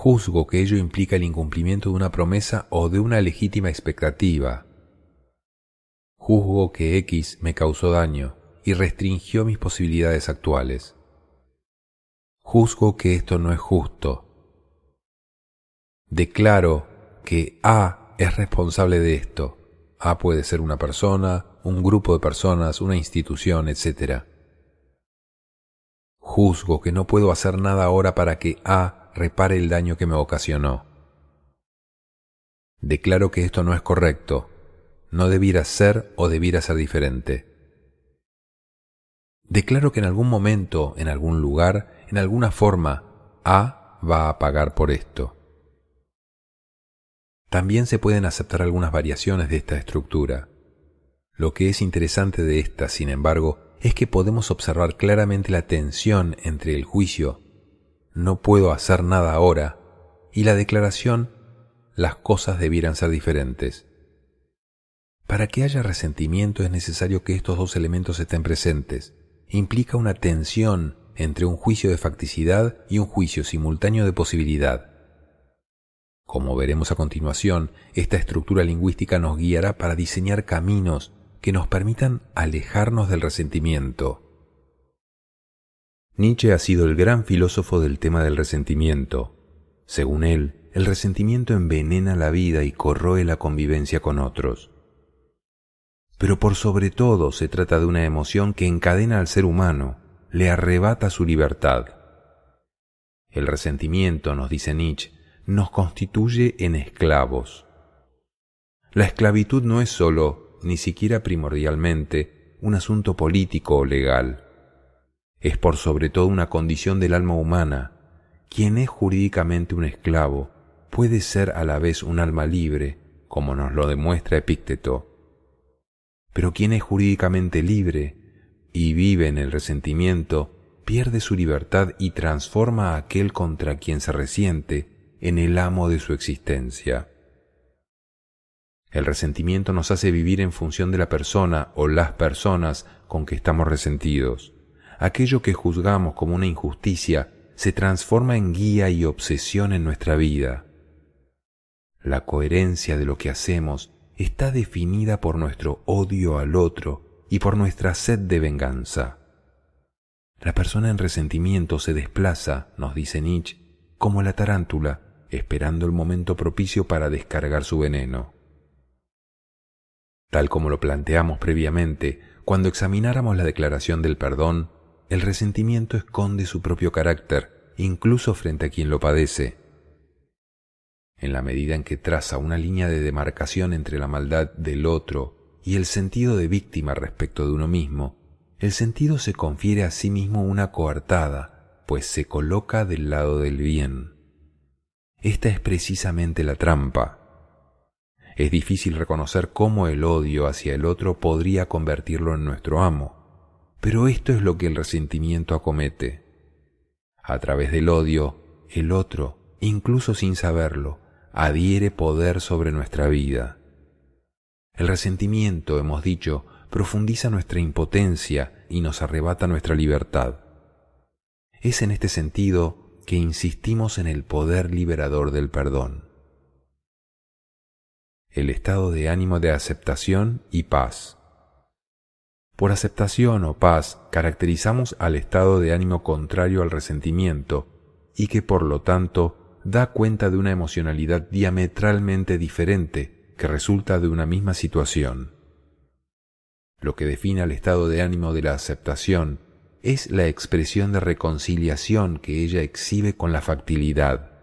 Juzgo que ello implica el incumplimiento de una promesa o de una legítima expectativa. Juzgo que X me causó daño y restringió mis posibilidades actuales. Juzgo que esto no es justo declaro que A es responsable de esto. A puede ser una persona, un grupo de personas, una institución, etc. Juzgo que no puedo hacer nada ahora para que A repare el daño que me ocasionó. Declaro que esto no es correcto, no debiera ser o debiera ser diferente. Declaro que en algún momento, en algún lugar, en alguna forma, A va a pagar por esto. También se pueden aceptar algunas variaciones de esta estructura. Lo que es interesante de esta, sin embargo, es que podemos observar claramente la tensión entre el juicio no puedo hacer nada ahora y la declaración las cosas debieran ser diferentes. Para que haya resentimiento es necesario que estos dos elementos estén presentes. Implica una tensión entre un juicio de facticidad y un juicio simultáneo de posibilidad. Como veremos a continuación, esta estructura lingüística nos guiará para diseñar caminos que nos permitan alejarnos del resentimiento. Nietzsche ha sido el gran filósofo del tema del resentimiento. Según él, el resentimiento envenena la vida y corroe la convivencia con otros. Pero por sobre todo se trata de una emoción que encadena al ser humano, le arrebata su libertad. El resentimiento, nos dice Nietzsche, nos constituye en esclavos. La esclavitud no es sólo, ni siquiera primordialmente, un asunto político o legal. Es por sobre todo una condición del alma humana. Quien es jurídicamente un esclavo puede ser a la vez un alma libre, como nos lo demuestra Epícteto. Pero quien es jurídicamente libre y vive en el resentimiento, pierde su libertad y transforma a aquel contra quien se resiente en el amo de su existencia. El resentimiento nos hace vivir en función de la persona o las personas con que estamos resentidos. Aquello que juzgamos como una injusticia se transforma en guía y obsesión en nuestra vida. La coherencia de lo que hacemos está definida por nuestro odio al otro y por nuestra sed de venganza. La persona en resentimiento se desplaza, nos dice Nietzsche, como la tarántula esperando el momento propicio para descargar su veneno. Tal como lo planteamos previamente, cuando examináramos la declaración del perdón, el resentimiento esconde su propio carácter, incluso frente a quien lo padece. En la medida en que traza una línea de demarcación entre la maldad del otro y el sentido de víctima respecto de uno mismo, el sentido se confiere a sí mismo una coartada, pues se coloca del lado del bien. Esta es precisamente la trampa. Es difícil reconocer cómo el odio hacia el otro podría convertirlo en nuestro amo, pero esto es lo que el resentimiento acomete. A través del odio, el otro, incluso sin saberlo, adhiere poder sobre nuestra vida. El resentimiento, hemos dicho, profundiza nuestra impotencia y nos arrebata nuestra libertad. Es en este sentido que insistimos en el poder liberador del perdón. el estado de ánimo de aceptación y paz. Por aceptación o paz caracterizamos al estado de ánimo contrario al resentimiento y que por lo tanto da cuenta de una emocionalidad diametralmente diferente que resulta de una misma situación. Lo que define al estado de ánimo de la aceptación es la expresión de reconciliación que ella exhibe con la factilidad.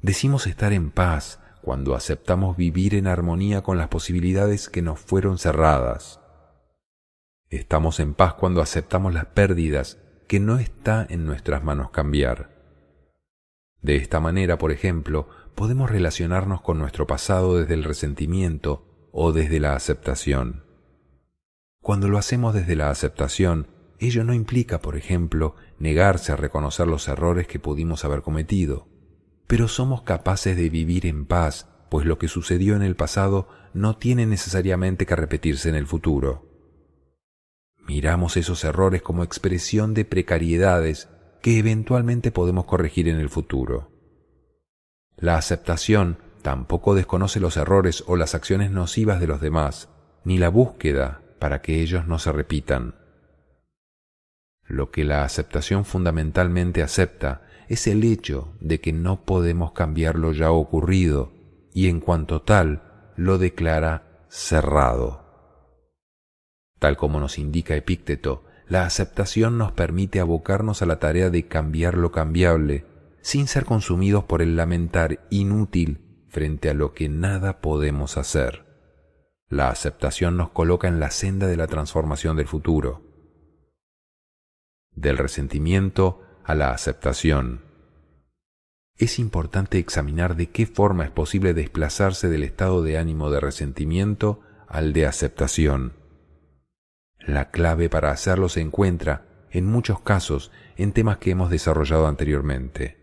Decimos estar en paz cuando aceptamos vivir en armonía con las posibilidades que nos fueron cerradas. Estamos en paz cuando aceptamos las pérdidas que no está en nuestras manos cambiar. De esta manera, por ejemplo, podemos relacionarnos con nuestro pasado desde el resentimiento o desde la aceptación. Cuando lo hacemos desde la aceptación, ello no implica, por ejemplo, negarse a reconocer los errores que pudimos haber cometido, pero somos capaces de vivir en paz, pues lo que sucedió en el pasado no tiene necesariamente que repetirse en el futuro. Miramos esos errores como expresión de precariedades que eventualmente podemos corregir en el futuro. La aceptación tampoco desconoce los errores o las acciones nocivas de los demás, ni la búsqueda para que ellos no se repitan. Lo que la aceptación fundamentalmente acepta es el hecho de que no podemos cambiar lo ya ocurrido y en cuanto tal lo declara cerrado. Tal como nos indica Epícteto, la aceptación nos permite abocarnos a la tarea de cambiar lo cambiable, sin ser consumidos por el lamentar inútil frente a lo que nada podemos hacer. La aceptación nos coloca en la senda de la transformación del futuro. Del resentimiento a la aceptación. Es importante examinar de qué forma es posible desplazarse del estado de ánimo de resentimiento al de aceptación. La clave para hacerlo se encuentra, en muchos casos, en temas que hemos desarrollado anteriormente.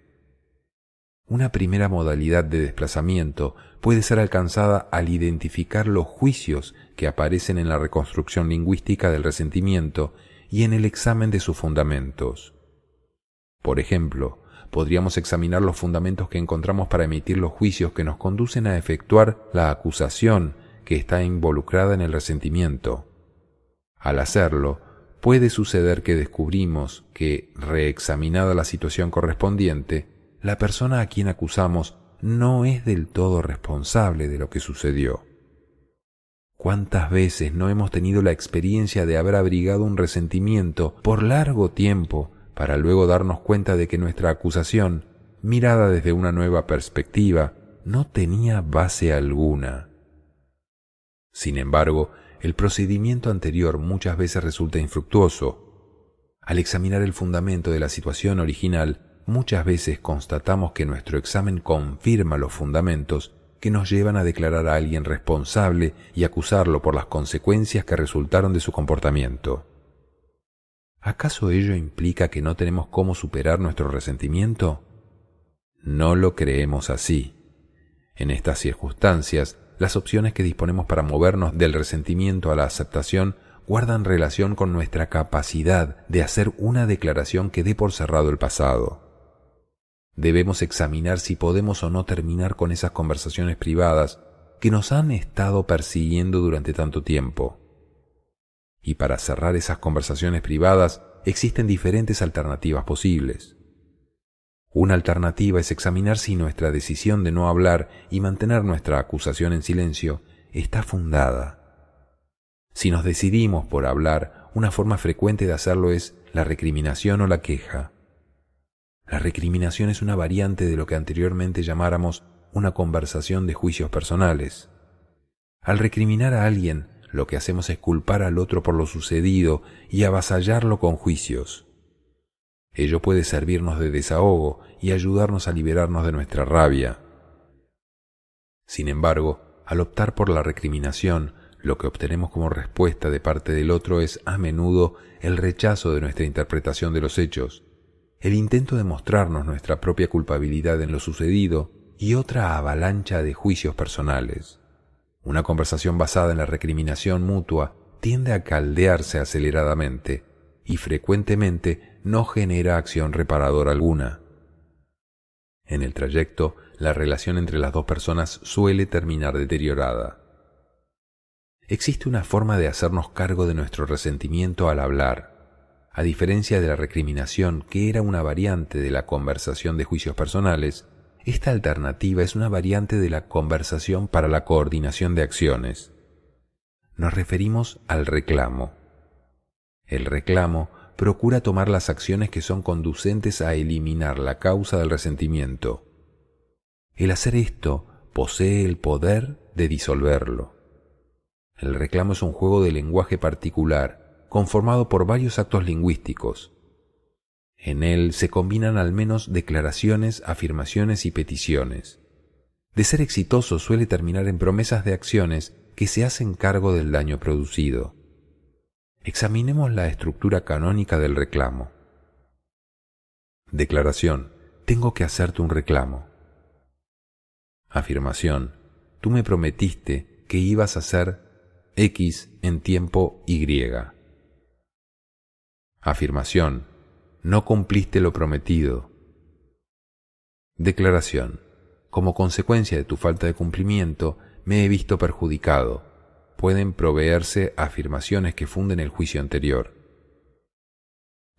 Una primera modalidad de desplazamiento puede ser alcanzada al identificar los juicios que aparecen en la reconstrucción lingüística del resentimiento y en el examen de sus fundamentos. Por ejemplo, podríamos examinar los fundamentos que encontramos para emitir los juicios que nos conducen a efectuar la acusación que está involucrada en el resentimiento. Al hacerlo, puede suceder que descubrimos que, reexaminada la situación correspondiente, la persona a quien acusamos no es del todo responsable de lo que sucedió. ¿Cuántas veces no hemos tenido la experiencia de haber abrigado un resentimiento por largo tiempo para luego darnos cuenta de que nuestra acusación, mirada desde una nueva perspectiva, no tenía base alguna? Sin embargo, el procedimiento anterior muchas veces resulta infructuoso. Al examinar el fundamento de la situación original, muchas veces constatamos que nuestro examen confirma los fundamentos que nos llevan a declarar a alguien responsable y acusarlo por las consecuencias que resultaron de su comportamiento. ¿Acaso ello implica que no tenemos cómo superar nuestro resentimiento? No lo creemos así. En estas circunstancias, las opciones que disponemos para movernos del resentimiento a la aceptación guardan relación con nuestra capacidad de hacer una declaración que dé por cerrado el pasado. Debemos examinar si podemos o no terminar con esas conversaciones privadas que nos han estado persiguiendo durante tanto tiempo. Y para cerrar esas conversaciones privadas existen diferentes alternativas posibles. Una alternativa es examinar si nuestra decisión de no hablar y mantener nuestra acusación en silencio está fundada. Si nos decidimos por hablar, una forma frecuente de hacerlo es la recriminación o la queja. La recriminación es una variante de lo que anteriormente llamáramos una conversación de juicios personales. Al recriminar a alguien, lo que hacemos es culpar al otro por lo sucedido y avasallarlo con juicios. Ello puede servirnos de desahogo y ayudarnos a liberarnos de nuestra rabia. Sin embargo, al optar por la recriminación, lo que obtenemos como respuesta de parte del otro es a menudo el rechazo de nuestra interpretación de los hechos, el intento de mostrarnos nuestra propia culpabilidad en lo sucedido y otra avalancha de juicios personales. Una conversación basada en la recriminación mutua tiende a caldearse aceleradamente y frecuentemente no genera acción reparadora alguna. En el trayecto, la relación entre las dos personas suele terminar deteriorada. Existe una forma de hacernos cargo de nuestro resentimiento al hablar. A diferencia de la recriminación, que era una variante de la conversación de juicios personales, esta alternativa es una variante de la conversación para la coordinación de acciones. Nos referimos al reclamo. El reclamo procura tomar las acciones que son conducentes a eliminar la causa del resentimiento el hacer esto posee el poder de disolverlo. El reclamo es un juego de lenguaje particular, conformado por varios actos lingüísticos. En él se combinan al menos declaraciones, afirmaciones y peticiones. De ser exitoso suele terminar en promesas de acciones que se hacen cargo del daño producido. Examinemos la estructura canónica del reclamo. Declaración. Tengo que hacerte un reclamo. Afirmación. Tú me prometiste que ibas a hacer X en tiempo Y. Afirmación. No cumpliste lo prometido. Declaración. Como consecuencia de tu falta de cumplimiento, me he visto perjudicado. Pueden proveerse afirmaciones que funden el juicio anterior.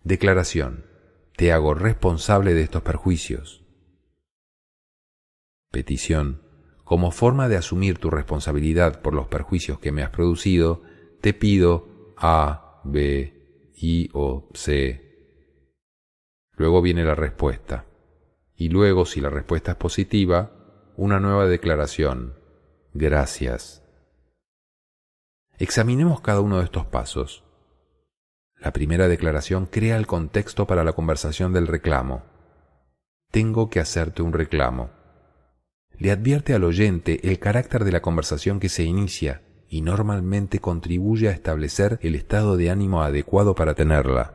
Declaración. Te hago responsable de estos perjuicios. Petición. Como forma de asumir tu responsabilidad por los perjuicios que me has producido, te pido A, B, I o C. Luego viene la respuesta. Y luego, si la respuesta es positiva, una nueva declaración. Gracias. Examinemos cada uno de estos pasos. La primera declaración crea el contexto para la conversación del reclamo. Tengo que hacerte un reclamo le advierte al oyente el carácter de la conversación que se inicia y normalmente contribuye a establecer el estado de ánimo adecuado para tenerla.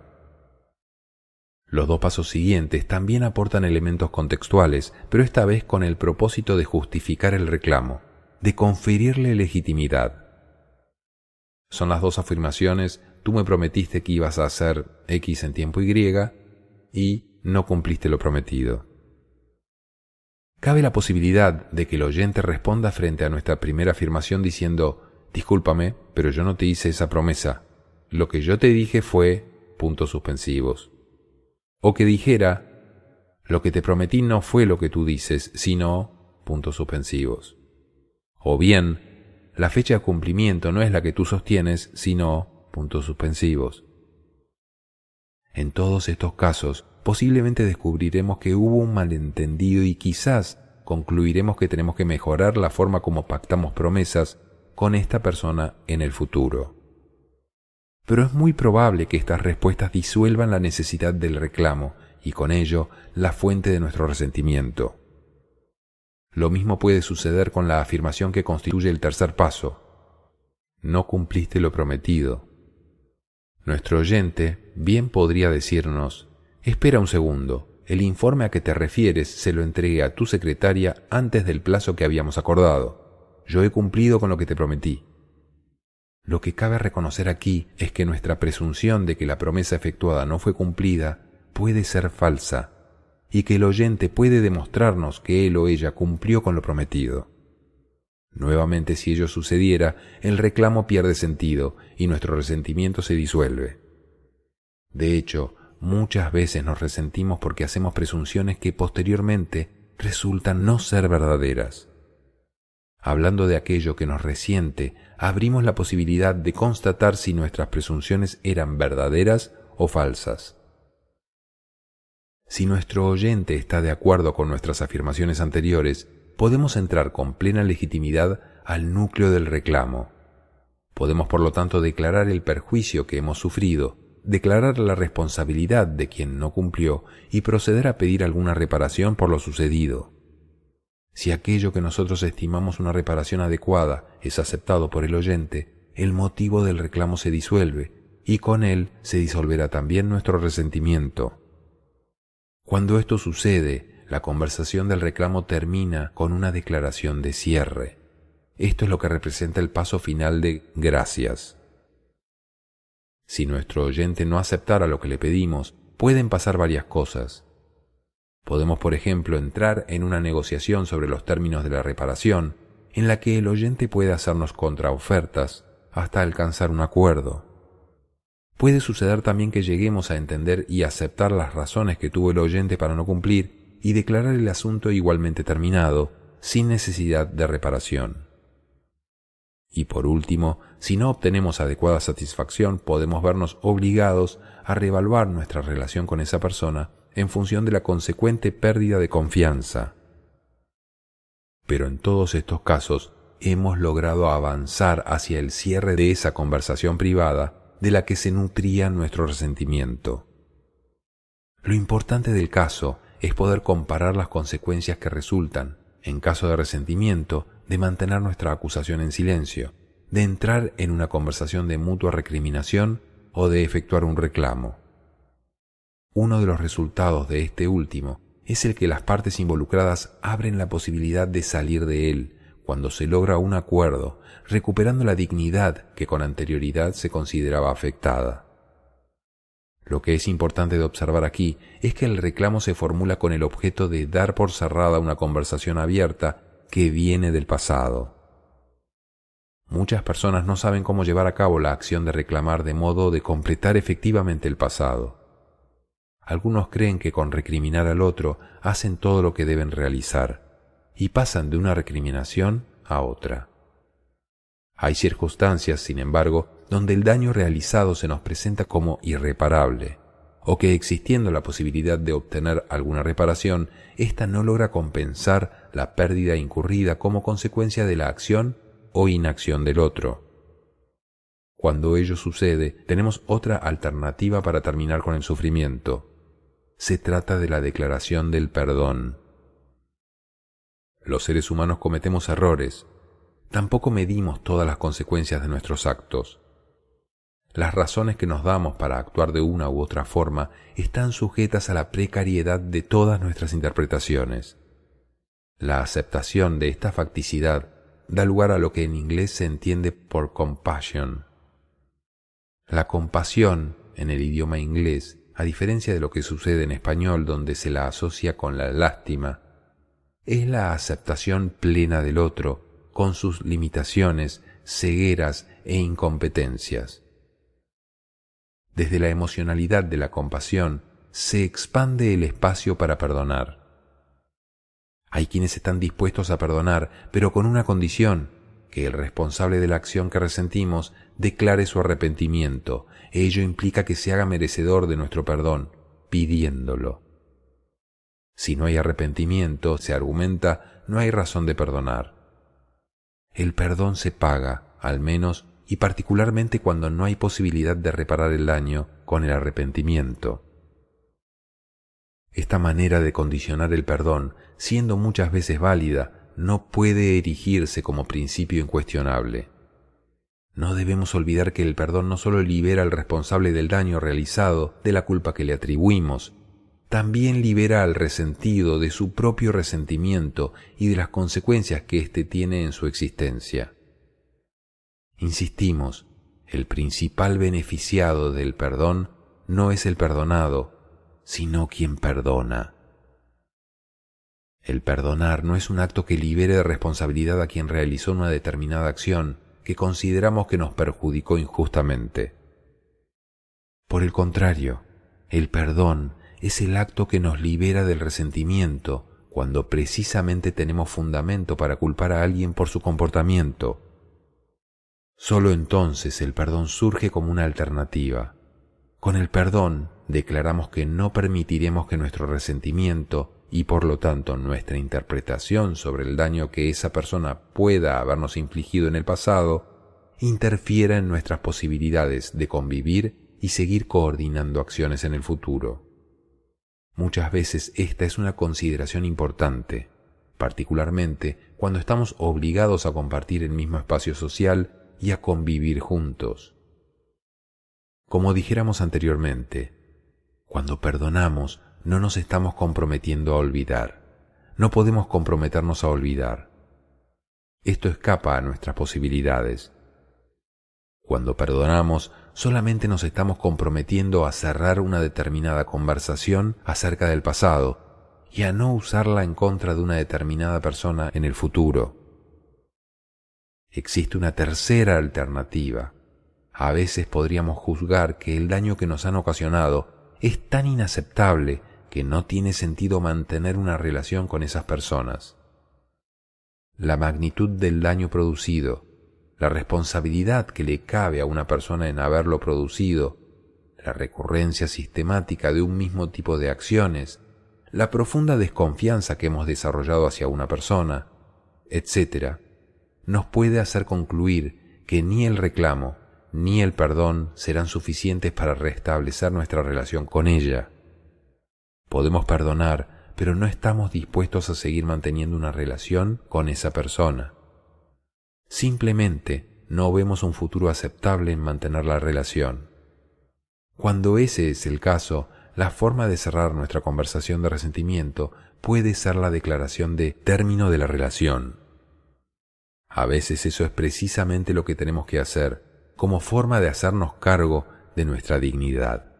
Los dos pasos siguientes también aportan elementos contextuales, pero esta vez con el propósito de justificar el reclamo, de conferirle legitimidad. Son las dos afirmaciones, tú me prometiste que ibas a hacer X en tiempo Y y no cumpliste lo prometido. Cabe la posibilidad de que el oyente responda frente a nuestra primera afirmación diciendo, discúlpame, pero yo no te hice esa promesa. Lo que yo te dije fue puntos suspensivos. O que dijera, lo que te prometí no fue lo que tú dices, sino puntos suspensivos. O bien, la fecha de cumplimiento no es la que tú sostienes, sino puntos suspensivos. En todos estos casos, posiblemente descubriremos que hubo un malentendido y quizás concluiremos que tenemos que mejorar la forma como pactamos promesas con esta persona en el futuro. Pero es muy probable que estas respuestas disuelvan la necesidad del reclamo y con ello la fuente de nuestro resentimiento. Lo mismo puede suceder con la afirmación que constituye el tercer paso. No cumpliste lo prometido. Nuestro oyente bien podría decirnos, Espera un segundo. El informe a que te refieres se lo entregué a tu secretaria antes del plazo que habíamos acordado. Yo he cumplido con lo que te prometí. Lo que cabe reconocer aquí es que nuestra presunción de que la promesa efectuada no fue cumplida puede ser falsa y que el oyente puede demostrarnos que él o ella cumplió con lo prometido. Nuevamente, si ello sucediera, el reclamo pierde sentido y nuestro resentimiento se disuelve. De hecho, Muchas veces nos resentimos porque hacemos presunciones que posteriormente resultan no ser verdaderas. Hablando de aquello que nos resiente, abrimos la posibilidad de constatar si nuestras presunciones eran verdaderas o falsas. Si nuestro oyente está de acuerdo con nuestras afirmaciones anteriores, podemos entrar con plena legitimidad al núcleo del reclamo. Podemos por lo tanto declarar el perjuicio que hemos sufrido declarar la responsabilidad de quien no cumplió y proceder a pedir alguna reparación por lo sucedido. Si aquello que nosotros estimamos una reparación adecuada es aceptado por el oyente, el motivo del reclamo se disuelve y con él se disolverá también nuestro resentimiento. Cuando esto sucede, la conversación del reclamo termina con una declaración de cierre. Esto es lo que representa el paso final de gracias. Si nuestro oyente no aceptara lo que le pedimos, pueden pasar varias cosas. Podemos, por ejemplo, entrar en una negociación sobre los términos de la reparación, en la que el oyente puede hacernos contraofertas hasta alcanzar un acuerdo. Puede suceder también que lleguemos a entender y aceptar las razones que tuvo el oyente para no cumplir y declarar el asunto igualmente terminado, sin necesidad de reparación. Y por último, si no obtenemos adecuada satisfacción, podemos vernos obligados a reevaluar nuestra relación con esa persona en función de la consecuente pérdida de confianza. Pero en todos estos casos hemos logrado avanzar hacia el cierre de esa conversación privada de la que se nutría nuestro resentimiento. Lo importante del caso es poder comparar las consecuencias que resultan, en caso de resentimiento, de mantener nuestra acusación en silencio, de entrar en una conversación de mutua recriminación o de efectuar un reclamo. Uno de los resultados de este último es el que las partes involucradas abren la posibilidad de salir de él cuando se logra un acuerdo, recuperando la dignidad que con anterioridad se consideraba afectada. Lo que es importante de observar aquí es que el reclamo se formula con el objeto de dar por cerrada una conversación abierta que viene del pasado. Muchas personas no saben cómo llevar a cabo la acción de reclamar de modo de completar efectivamente el pasado. Algunos creen que con recriminar al otro hacen todo lo que deben realizar y pasan de una recriminación a otra. Hay circunstancias, sin embargo, donde el daño realizado se nos presenta como irreparable, o que existiendo la posibilidad de obtener alguna reparación, ésta no logra compensar la pérdida incurrida como consecuencia de la acción o inacción del otro. Cuando ello sucede, tenemos otra alternativa para terminar con el sufrimiento. Se trata de la declaración del perdón. Los seres humanos cometemos errores. Tampoco medimos todas las consecuencias de nuestros actos. Las razones que nos damos para actuar de una u otra forma están sujetas a la precariedad de todas nuestras interpretaciones. La aceptación de esta facticidad da lugar a lo que en inglés se entiende por compassion. La compasión, en el idioma inglés, a diferencia de lo que sucede en español donde se la asocia con la lástima, es la aceptación plena del otro, con sus limitaciones, cegueras e incompetencias. Desde la emocionalidad de la compasión se expande el espacio para perdonar. Hay quienes están dispuestos a perdonar, pero con una condición, que el responsable de la acción que resentimos declare su arrepentimiento. Ello implica que se haga merecedor de nuestro perdón, pidiéndolo. Si no hay arrepentimiento, se argumenta, no hay razón de perdonar. El perdón se paga, al menos y particularmente cuando no hay posibilidad de reparar el daño con el arrepentimiento. Esta manera de condicionar el perdón, siendo muchas veces válida, no puede erigirse como principio incuestionable. No debemos olvidar que el perdón no solo libera al responsable del daño realizado de la culpa que le atribuimos, también libera al resentido de su propio resentimiento y de las consecuencias que éste tiene en su existencia. Insistimos, el principal beneficiado del perdón no es el perdonado, sino quien perdona. El perdonar no es un acto que libere de responsabilidad a quien realizó una determinada acción que consideramos que nos perjudicó injustamente. Por el contrario, el perdón es el acto que nos libera del resentimiento cuando precisamente tenemos fundamento para culpar a alguien por su comportamiento Solo entonces el perdón surge como una alternativa. Con el perdón declaramos que no permitiremos que nuestro resentimiento y por lo tanto nuestra interpretación sobre el daño que esa persona pueda habernos infligido en el pasado interfiera en nuestras posibilidades de convivir y seguir coordinando acciones en el futuro. Muchas veces esta es una consideración importante, particularmente cuando estamos obligados a compartir el mismo espacio social y a convivir juntos. Como dijéramos anteriormente, cuando perdonamos no nos estamos comprometiendo a olvidar. No podemos comprometernos a olvidar. Esto escapa a nuestras posibilidades. Cuando perdonamos, solamente nos estamos comprometiendo a cerrar una determinada conversación acerca del pasado y a no usarla en contra de una determinada persona en el futuro. Existe una tercera alternativa. A veces podríamos juzgar que el daño que nos han ocasionado es tan inaceptable que no tiene sentido mantener una relación con esas personas. La magnitud del daño producido, la responsabilidad que le cabe a una persona en haberlo producido, la recurrencia sistemática de un mismo tipo de acciones, la profunda desconfianza que hemos desarrollado hacia una persona, etc., nos puede hacer concluir que ni el reclamo ni el perdón serán suficientes para restablecer nuestra relación con ella. Podemos perdonar, pero no estamos dispuestos a seguir manteniendo una relación con esa persona. Simplemente no vemos un futuro aceptable en mantener la relación. Cuando ese es el caso, la forma de cerrar nuestra conversación de resentimiento puede ser la declaración de término de la relación. A veces eso es precisamente lo que tenemos que hacer, como forma de hacernos cargo de nuestra dignidad.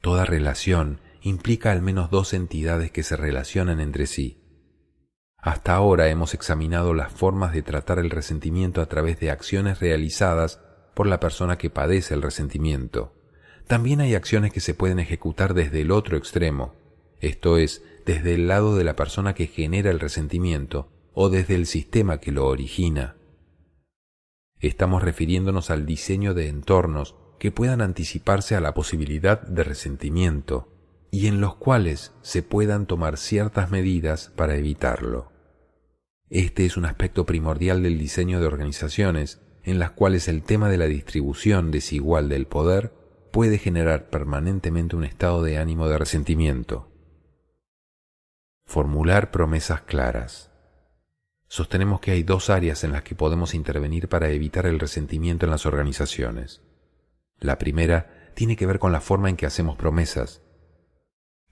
Toda relación implica al menos dos entidades que se relacionan entre sí. Hasta ahora hemos examinado las formas de tratar el resentimiento a través de acciones realizadas por la persona que padece el resentimiento. También hay acciones que se pueden ejecutar desde el otro extremo, esto es, desde el lado de la persona que genera el resentimiento o desde el sistema que lo origina. Estamos refiriéndonos al diseño de entornos que puedan anticiparse a la posibilidad de resentimiento y en los cuales se puedan tomar ciertas medidas para evitarlo. Este es un aspecto primordial del diseño de organizaciones en las cuales el tema de la distribución desigual del poder puede generar permanentemente un estado de ánimo de resentimiento. Formular promesas claras. Sostenemos que hay dos áreas en las que podemos intervenir para evitar el resentimiento en las organizaciones. La primera tiene que ver con la forma en que hacemos promesas.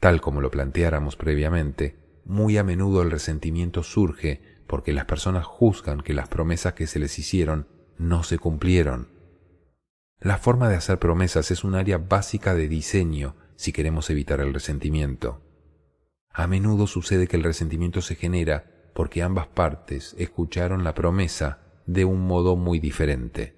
Tal como lo planteáramos previamente, muy a menudo el resentimiento surge porque las personas juzgan que las promesas que se les hicieron no se cumplieron la forma de hacer promesas es un área básica de diseño si queremos evitar el resentimiento. A menudo sucede que el resentimiento se genera porque ambas partes escucharon la promesa de un modo muy diferente.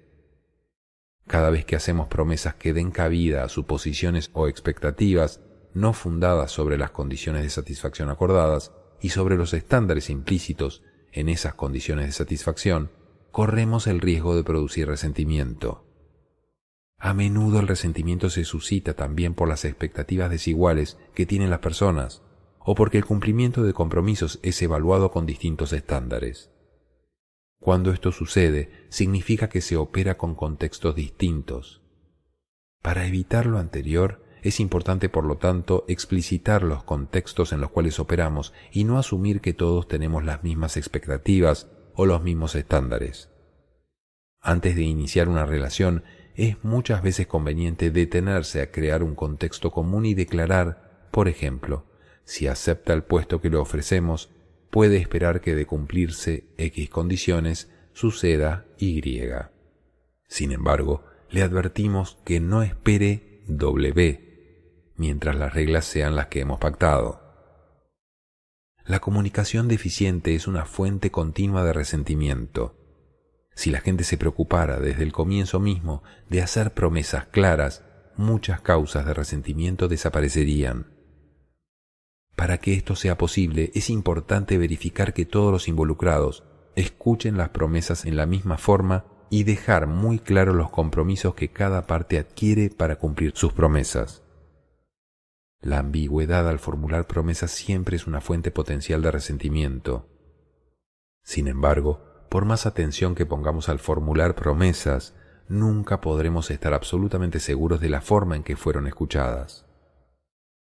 Cada vez que hacemos promesas que den cabida a suposiciones o expectativas no fundadas sobre las condiciones de satisfacción acordadas y sobre los estándares implícitos en esas condiciones de satisfacción, corremos el riesgo de producir resentimiento. A menudo el resentimiento se suscita también por las expectativas desiguales que tienen las personas o porque el cumplimiento de compromisos es evaluado con distintos estándares. Cuando esto sucede, significa que se opera con contextos distintos. Para evitar lo anterior, es importante, por lo tanto, explicitar los contextos en los cuales operamos y no asumir que todos tenemos las mismas expectativas o los mismos estándares. Antes de iniciar una relación, es muchas veces conveniente detenerse a crear un contexto común y declarar, por ejemplo, si acepta el puesto que le ofrecemos, puede esperar que de cumplirse X condiciones suceda Y. Sin embargo, le advertimos que no espere W, mientras las reglas sean las que hemos pactado. La comunicación deficiente es una fuente continua de resentimiento. Si la gente se preocupara desde el comienzo mismo de hacer promesas claras, muchas causas de resentimiento desaparecerían. Para que esto sea posible, es importante verificar que todos los involucrados escuchen las promesas en la misma forma y dejar muy claros los compromisos que cada parte adquiere para cumplir sus promesas. La ambigüedad al formular promesas siempre es una fuente potencial de resentimiento. Sin embargo, por más atención que pongamos al formular promesas, nunca podremos estar absolutamente seguros de la forma en que fueron escuchadas.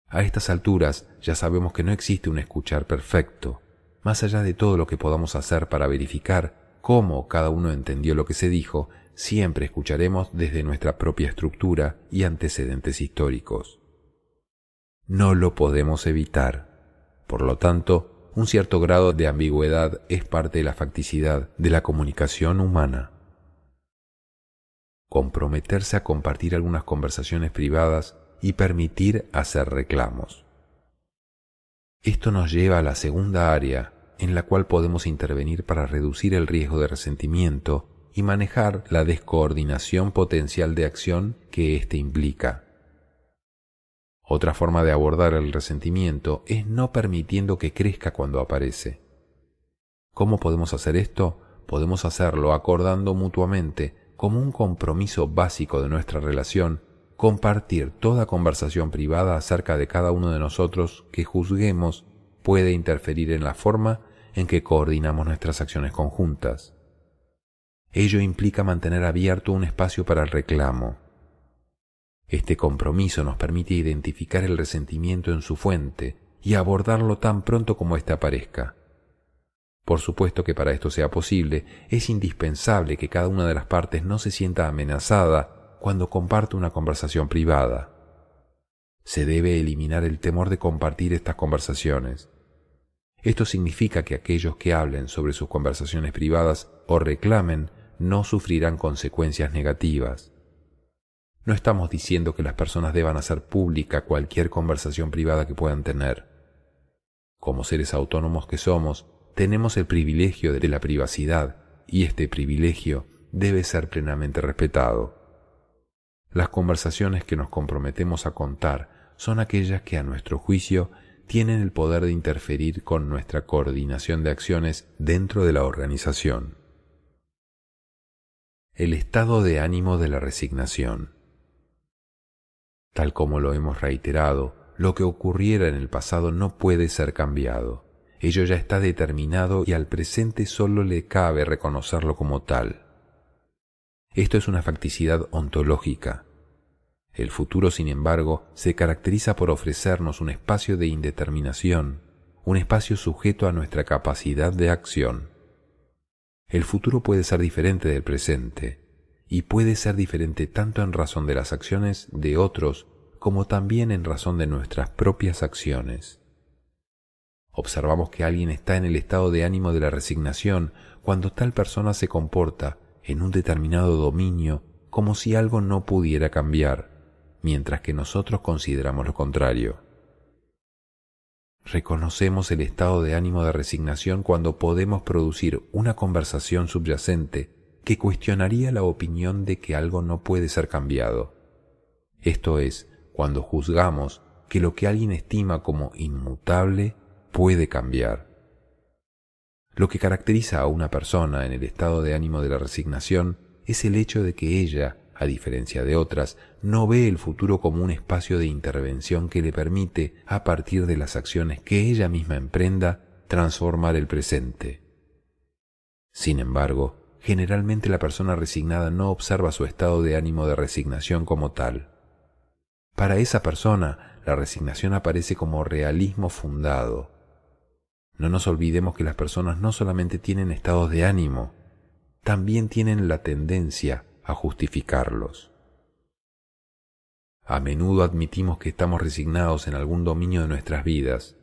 A estas alturas ya sabemos que no existe un escuchar perfecto, más allá de todo lo que podamos hacer para verificar cómo cada uno entendió lo que se dijo, siempre escucharemos desde nuestra propia estructura y antecedentes históricos. No lo podemos evitar. Por lo tanto, un cierto grado de ambigüedad es parte de la facticidad de la comunicación humana. Comprometerse a compartir algunas conversaciones privadas y permitir hacer reclamos. Esto nos lleva a la segunda área en la cual podemos intervenir para reducir el riesgo de resentimiento y manejar la descoordinación potencial de acción que éste implica. Otra forma de abordar el resentimiento es no permitiendo que crezca cuando aparece. ¿Cómo podemos hacer esto? Podemos hacerlo acordando mutuamente, como un compromiso básico de nuestra relación, compartir toda conversación privada acerca de cada uno de nosotros que juzguemos puede interferir en la forma en que coordinamos nuestras acciones conjuntas. Ello implica mantener abierto un espacio para el reclamo. Este compromiso nos permite identificar el resentimiento en su fuente y abordarlo tan pronto como éste aparezca. Por supuesto que para esto sea posible, es indispensable que cada una de las partes no se sienta amenazada cuando comparte una conversación privada. Se debe eliminar el temor de compartir estas conversaciones. Esto significa que aquellos que hablen sobre sus conversaciones privadas o reclamen no sufrirán consecuencias negativas. No estamos diciendo que las personas deban hacer pública cualquier conversación privada que puedan tener. Como seres autónomos que somos, tenemos el privilegio de la privacidad y este privilegio debe ser plenamente respetado. Las conversaciones que nos comprometemos a contar son aquellas que a nuestro juicio tienen el poder de interferir con nuestra coordinación de acciones dentro de la organización el estado de ánimo de la resignación. Tal como lo hemos reiterado, lo que ocurriera en el pasado no puede ser cambiado. Ello ya está determinado y al presente solo le cabe reconocerlo como tal. Esto es una facticidad ontológica. El futuro, sin embargo, se caracteriza por ofrecernos un espacio de indeterminación, un espacio sujeto a nuestra capacidad de acción. El futuro puede ser diferente del presente, y puede ser diferente tanto en razón de las acciones de otros como también en razón de nuestras propias acciones. Observamos que alguien está en el estado de ánimo de la resignación cuando tal persona se comporta en un determinado dominio como si algo no pudiera cambiar, mientras que nosotros consideramos lo contrario. Reconocemos el estado de ánimo de resignación cuando podemos producir una conversación subyacente que cuestionaría la opinión de que algo no puede ser cambiado. Esto es, cuando juzgamos que lo que alguien estima como inmutable puede cambiar. Lo que caracteriza a una persona en el estado de ánimo de la resignación es el hecho de que ella a diferencia de otras, no ve el futuro como un espacio de intervención que le permite, a partir de las acciones que ella misma emprenda, transformar el presente. Sin embargo, generalmente la persona resignada no observa su estado de ánimo de resignación como tal. Para esa persona, la resignación aparece como realismo fundado. No nos olvidemos que las personas no solamente tienen estados de ánimo, también tienen la tendencia a justificarlos. A menudo admitimos que estamos resignados en algún dominio de nuestras vidas.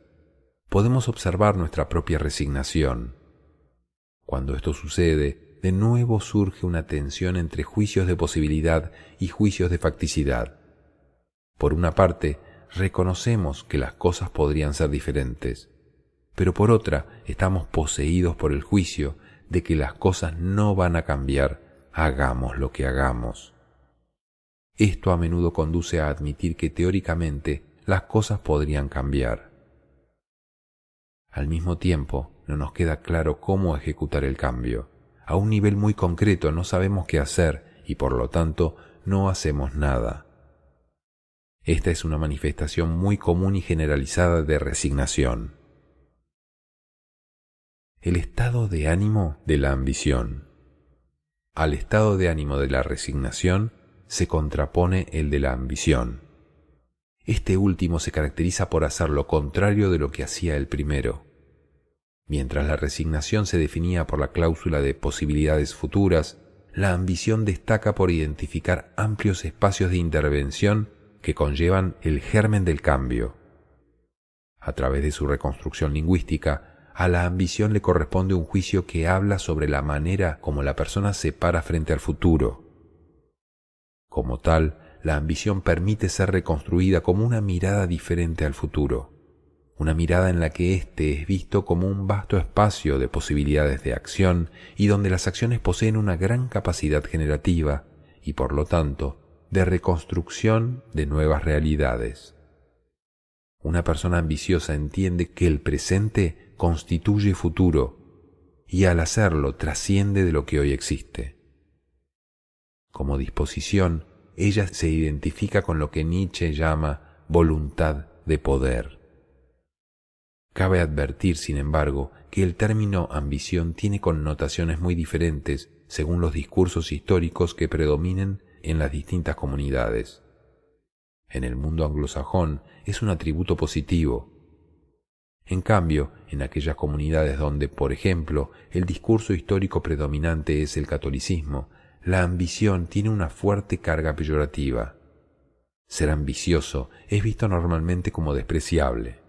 Podemos observar nuestra propia resignación. Cuando esto sucede, de nuevo surge una tensión entre juicios de posibilidad y juicios de facticidad. Por una parte, reconocemos que las cosas podrían ser diferentes, pero por otra, estamos poseídos por el juicio de que las cosas no van a cambiar hagamos lo que hagamos. Esto a menudo conduce a admitir que teóricamente las cosas podrían cambiar. Al mismo tiempo, no nos queda claro cómo ejecutar el cambio. A un nivel muy concreto no sabemos qué hacer y por lo tanto no hacemos nada. Esta es una manifestación muy común y generalizada de resignación. El estado de ánimo de la ambición. Al estado de ánimo de la resignación se contrapone el de la ambición. Este último se caracteriza por hacer lo contrario de lo que hacía el primero. Mientras la resignación se definía por la cláusula de posibilidades futuras, la ambición destaca por identificar amplios espacios de intervención que conllevan el germen del cambio. A través de su reconstrucción lingüística, a la ambición le corresponde un juicio que habla sobre la manera como la persona se para frente al futuro. Como tal, la ambición permite ser reconstruida como una mirada diferente al futuro. una mirada en la que éste es visto como un vasto espacio de posibilidades de acción y donde las acciones poseen una gran capacidad generativa y por lo tanto de reconstrucción de nuevas realidades. Una persona ambiciosa entiende que el presente constituye futuro y al hacerlo trasciende de lo que hoy existe. Como disposición, ella se identifica con lo que Nietzsche llama voluntad de poder. Cabe advertir, sin embargo, que el término ambición tiene connotaciones muy diferentes según los discursos históricos que predominen en las distintas comunidades. En el mundo anglosajón es un atributo positivo. En cambio, en aquellas comunidades donde, por ejemplo, el discurso histórico predominante es el catolicismo, la ambición tiene una fuerte carga peyorativa. Ser ambicioso es visto normalmente como despreciable.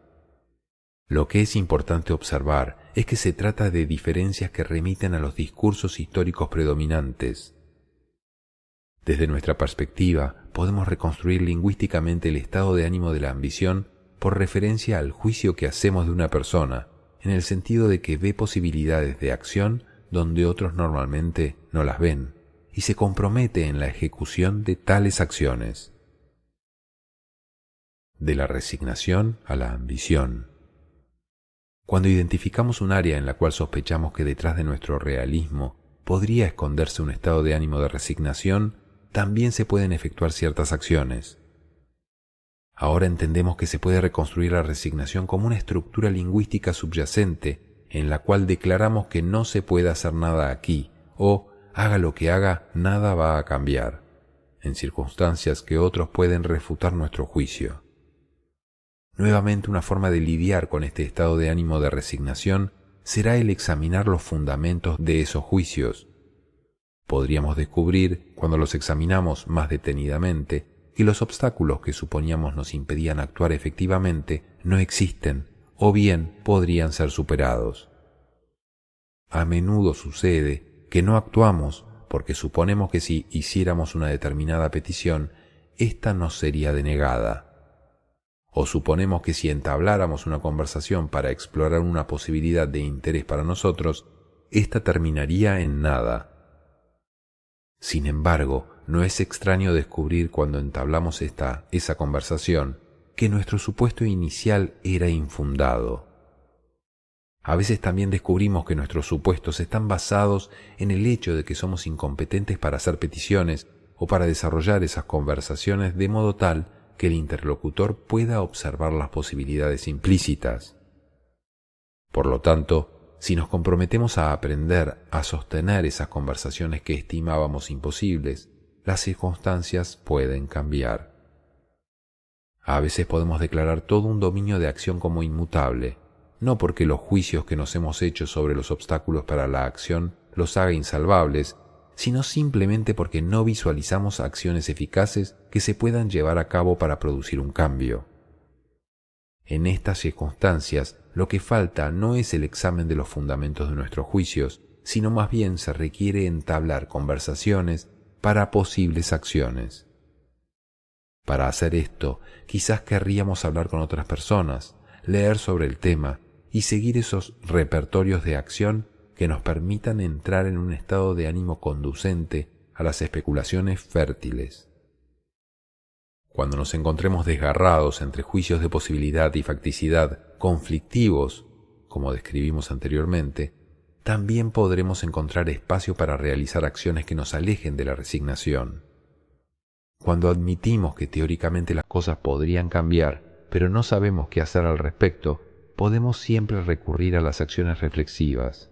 Lo que es importante observar es que se trata de diferencias que remiten a los discursos históricos predominantes. Desde nuestra perspectiva, podemos reconstruir lingüísticamente el estado de ánimo de la ambición por referencia al juicio que hacemos de una persona, en el sentido de que ve posibilidades de acción donde otros normalmente no las ven, y se compromete en la ejecución de tales acciones. De la resignación a la ambición. Cuando identificamos un área en la cual sospechamos que detrás de nuestro realismo podría esconderse un estado de ánimo de resignación, también se pueden efectuar ciertas acciones. Ahora entendemos que se puede reconstruir la resignación como una estructura lingüística subyacente en la cual declaramos que no se puede hacer nada aquí o haga lo que haga, nada va a cambiar, en circunstancias que otros pueden refutar nuestro juicio. Nuevamente una forma de lidiar con este estado de ánimo de resignación será el examinar los fundamentos de esos juicios. Podríamos descubrir, cuando los examinamos más detenidamente, que los obstáculos que suponíamos nos impedían actuar efectivamente no existen o bien podrían ser superados. A menudo sucede que no actuamos porque suponemos que si hiciéramos una determinada petición, ésta nos sería denegada o suponemos que si entabláramos una conversación para explorar una posibilidad de interés para nosotros, ésta terminaría en nada. Sin embargo, no es extraño descubrir cuando entablamos esta, esa conversación que nuestro supuesto inicial era infundado. A veces también descubrimos que nuestros supuestos están basados en el hecho de que somos incompetentes para hacer peticiones o para desarrollar esas conversaciones de modo tal que el interlocutor pueda observar las posibilidades implícitas. Por lo tanto, si nos comprometemos a aprender a sostener esas conversaciones que estimábamos imposibles, las circunstancias pueden cambiar. A veces podemos declarar todo un dominio de acción como inmutable, no porque los juicios que nos hemos hecho sobre los obstáculos para la acción los haga insalvables, sino simplemente porque no visualizamos acciones eficaces que se puedan llevar a cabo para producir un cambio. En estas circunstancias, lo que falta no es el examen de los fundamentos de nuestros juicios, sino más bien se requiere entablar conversaciones para posibles acciones. Para hacer esto, quizás querríamos hablar con otras personas, leer sobre el tema y seguir esos repertorios de acción que nos permitan entrar en un estado de ánimo conducente a las especulaciones fértiles. Cuando nos encontremos desgarrados entre juicios de posibilidad y facticidad conflictivos, como describimos anteriormente, también podremos encontrar espacio para realizar acciones que nos alejen de la resignación. Cuando admitimos que teóricamente las cosas podrían cambiar, pero no sabemos qué hacer al respecto, podemos siempre recurrir a las acciones reflexivas.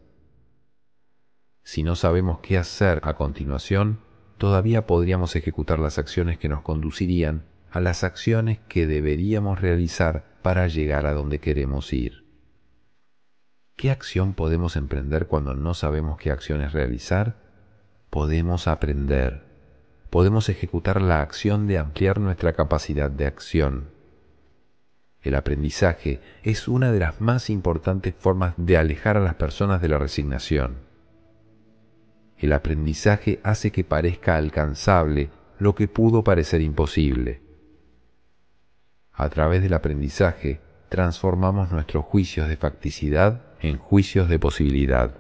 Si no sabemos qué hacer a continuación, todavía podríamos ejecutar las acciones que nos conducirían a las acciones que deberíamos realizar para llegar a donde queremos ir. ¿Qué acción podemos emprender cuando no sabemos qué acciones realizar? Podemos aprender. Podemos ejecutar la acción de ampliar nuestra capacidad de acción. El aprendizaje es una de las más importantes formas de alejar a las personas de la resignación. El aprendizaje hace que parezca alcanzable lo que pudo parecer imposible. A través del aprendizaje transformamos nuestros juicios de facticidad en juicios de posibilidad.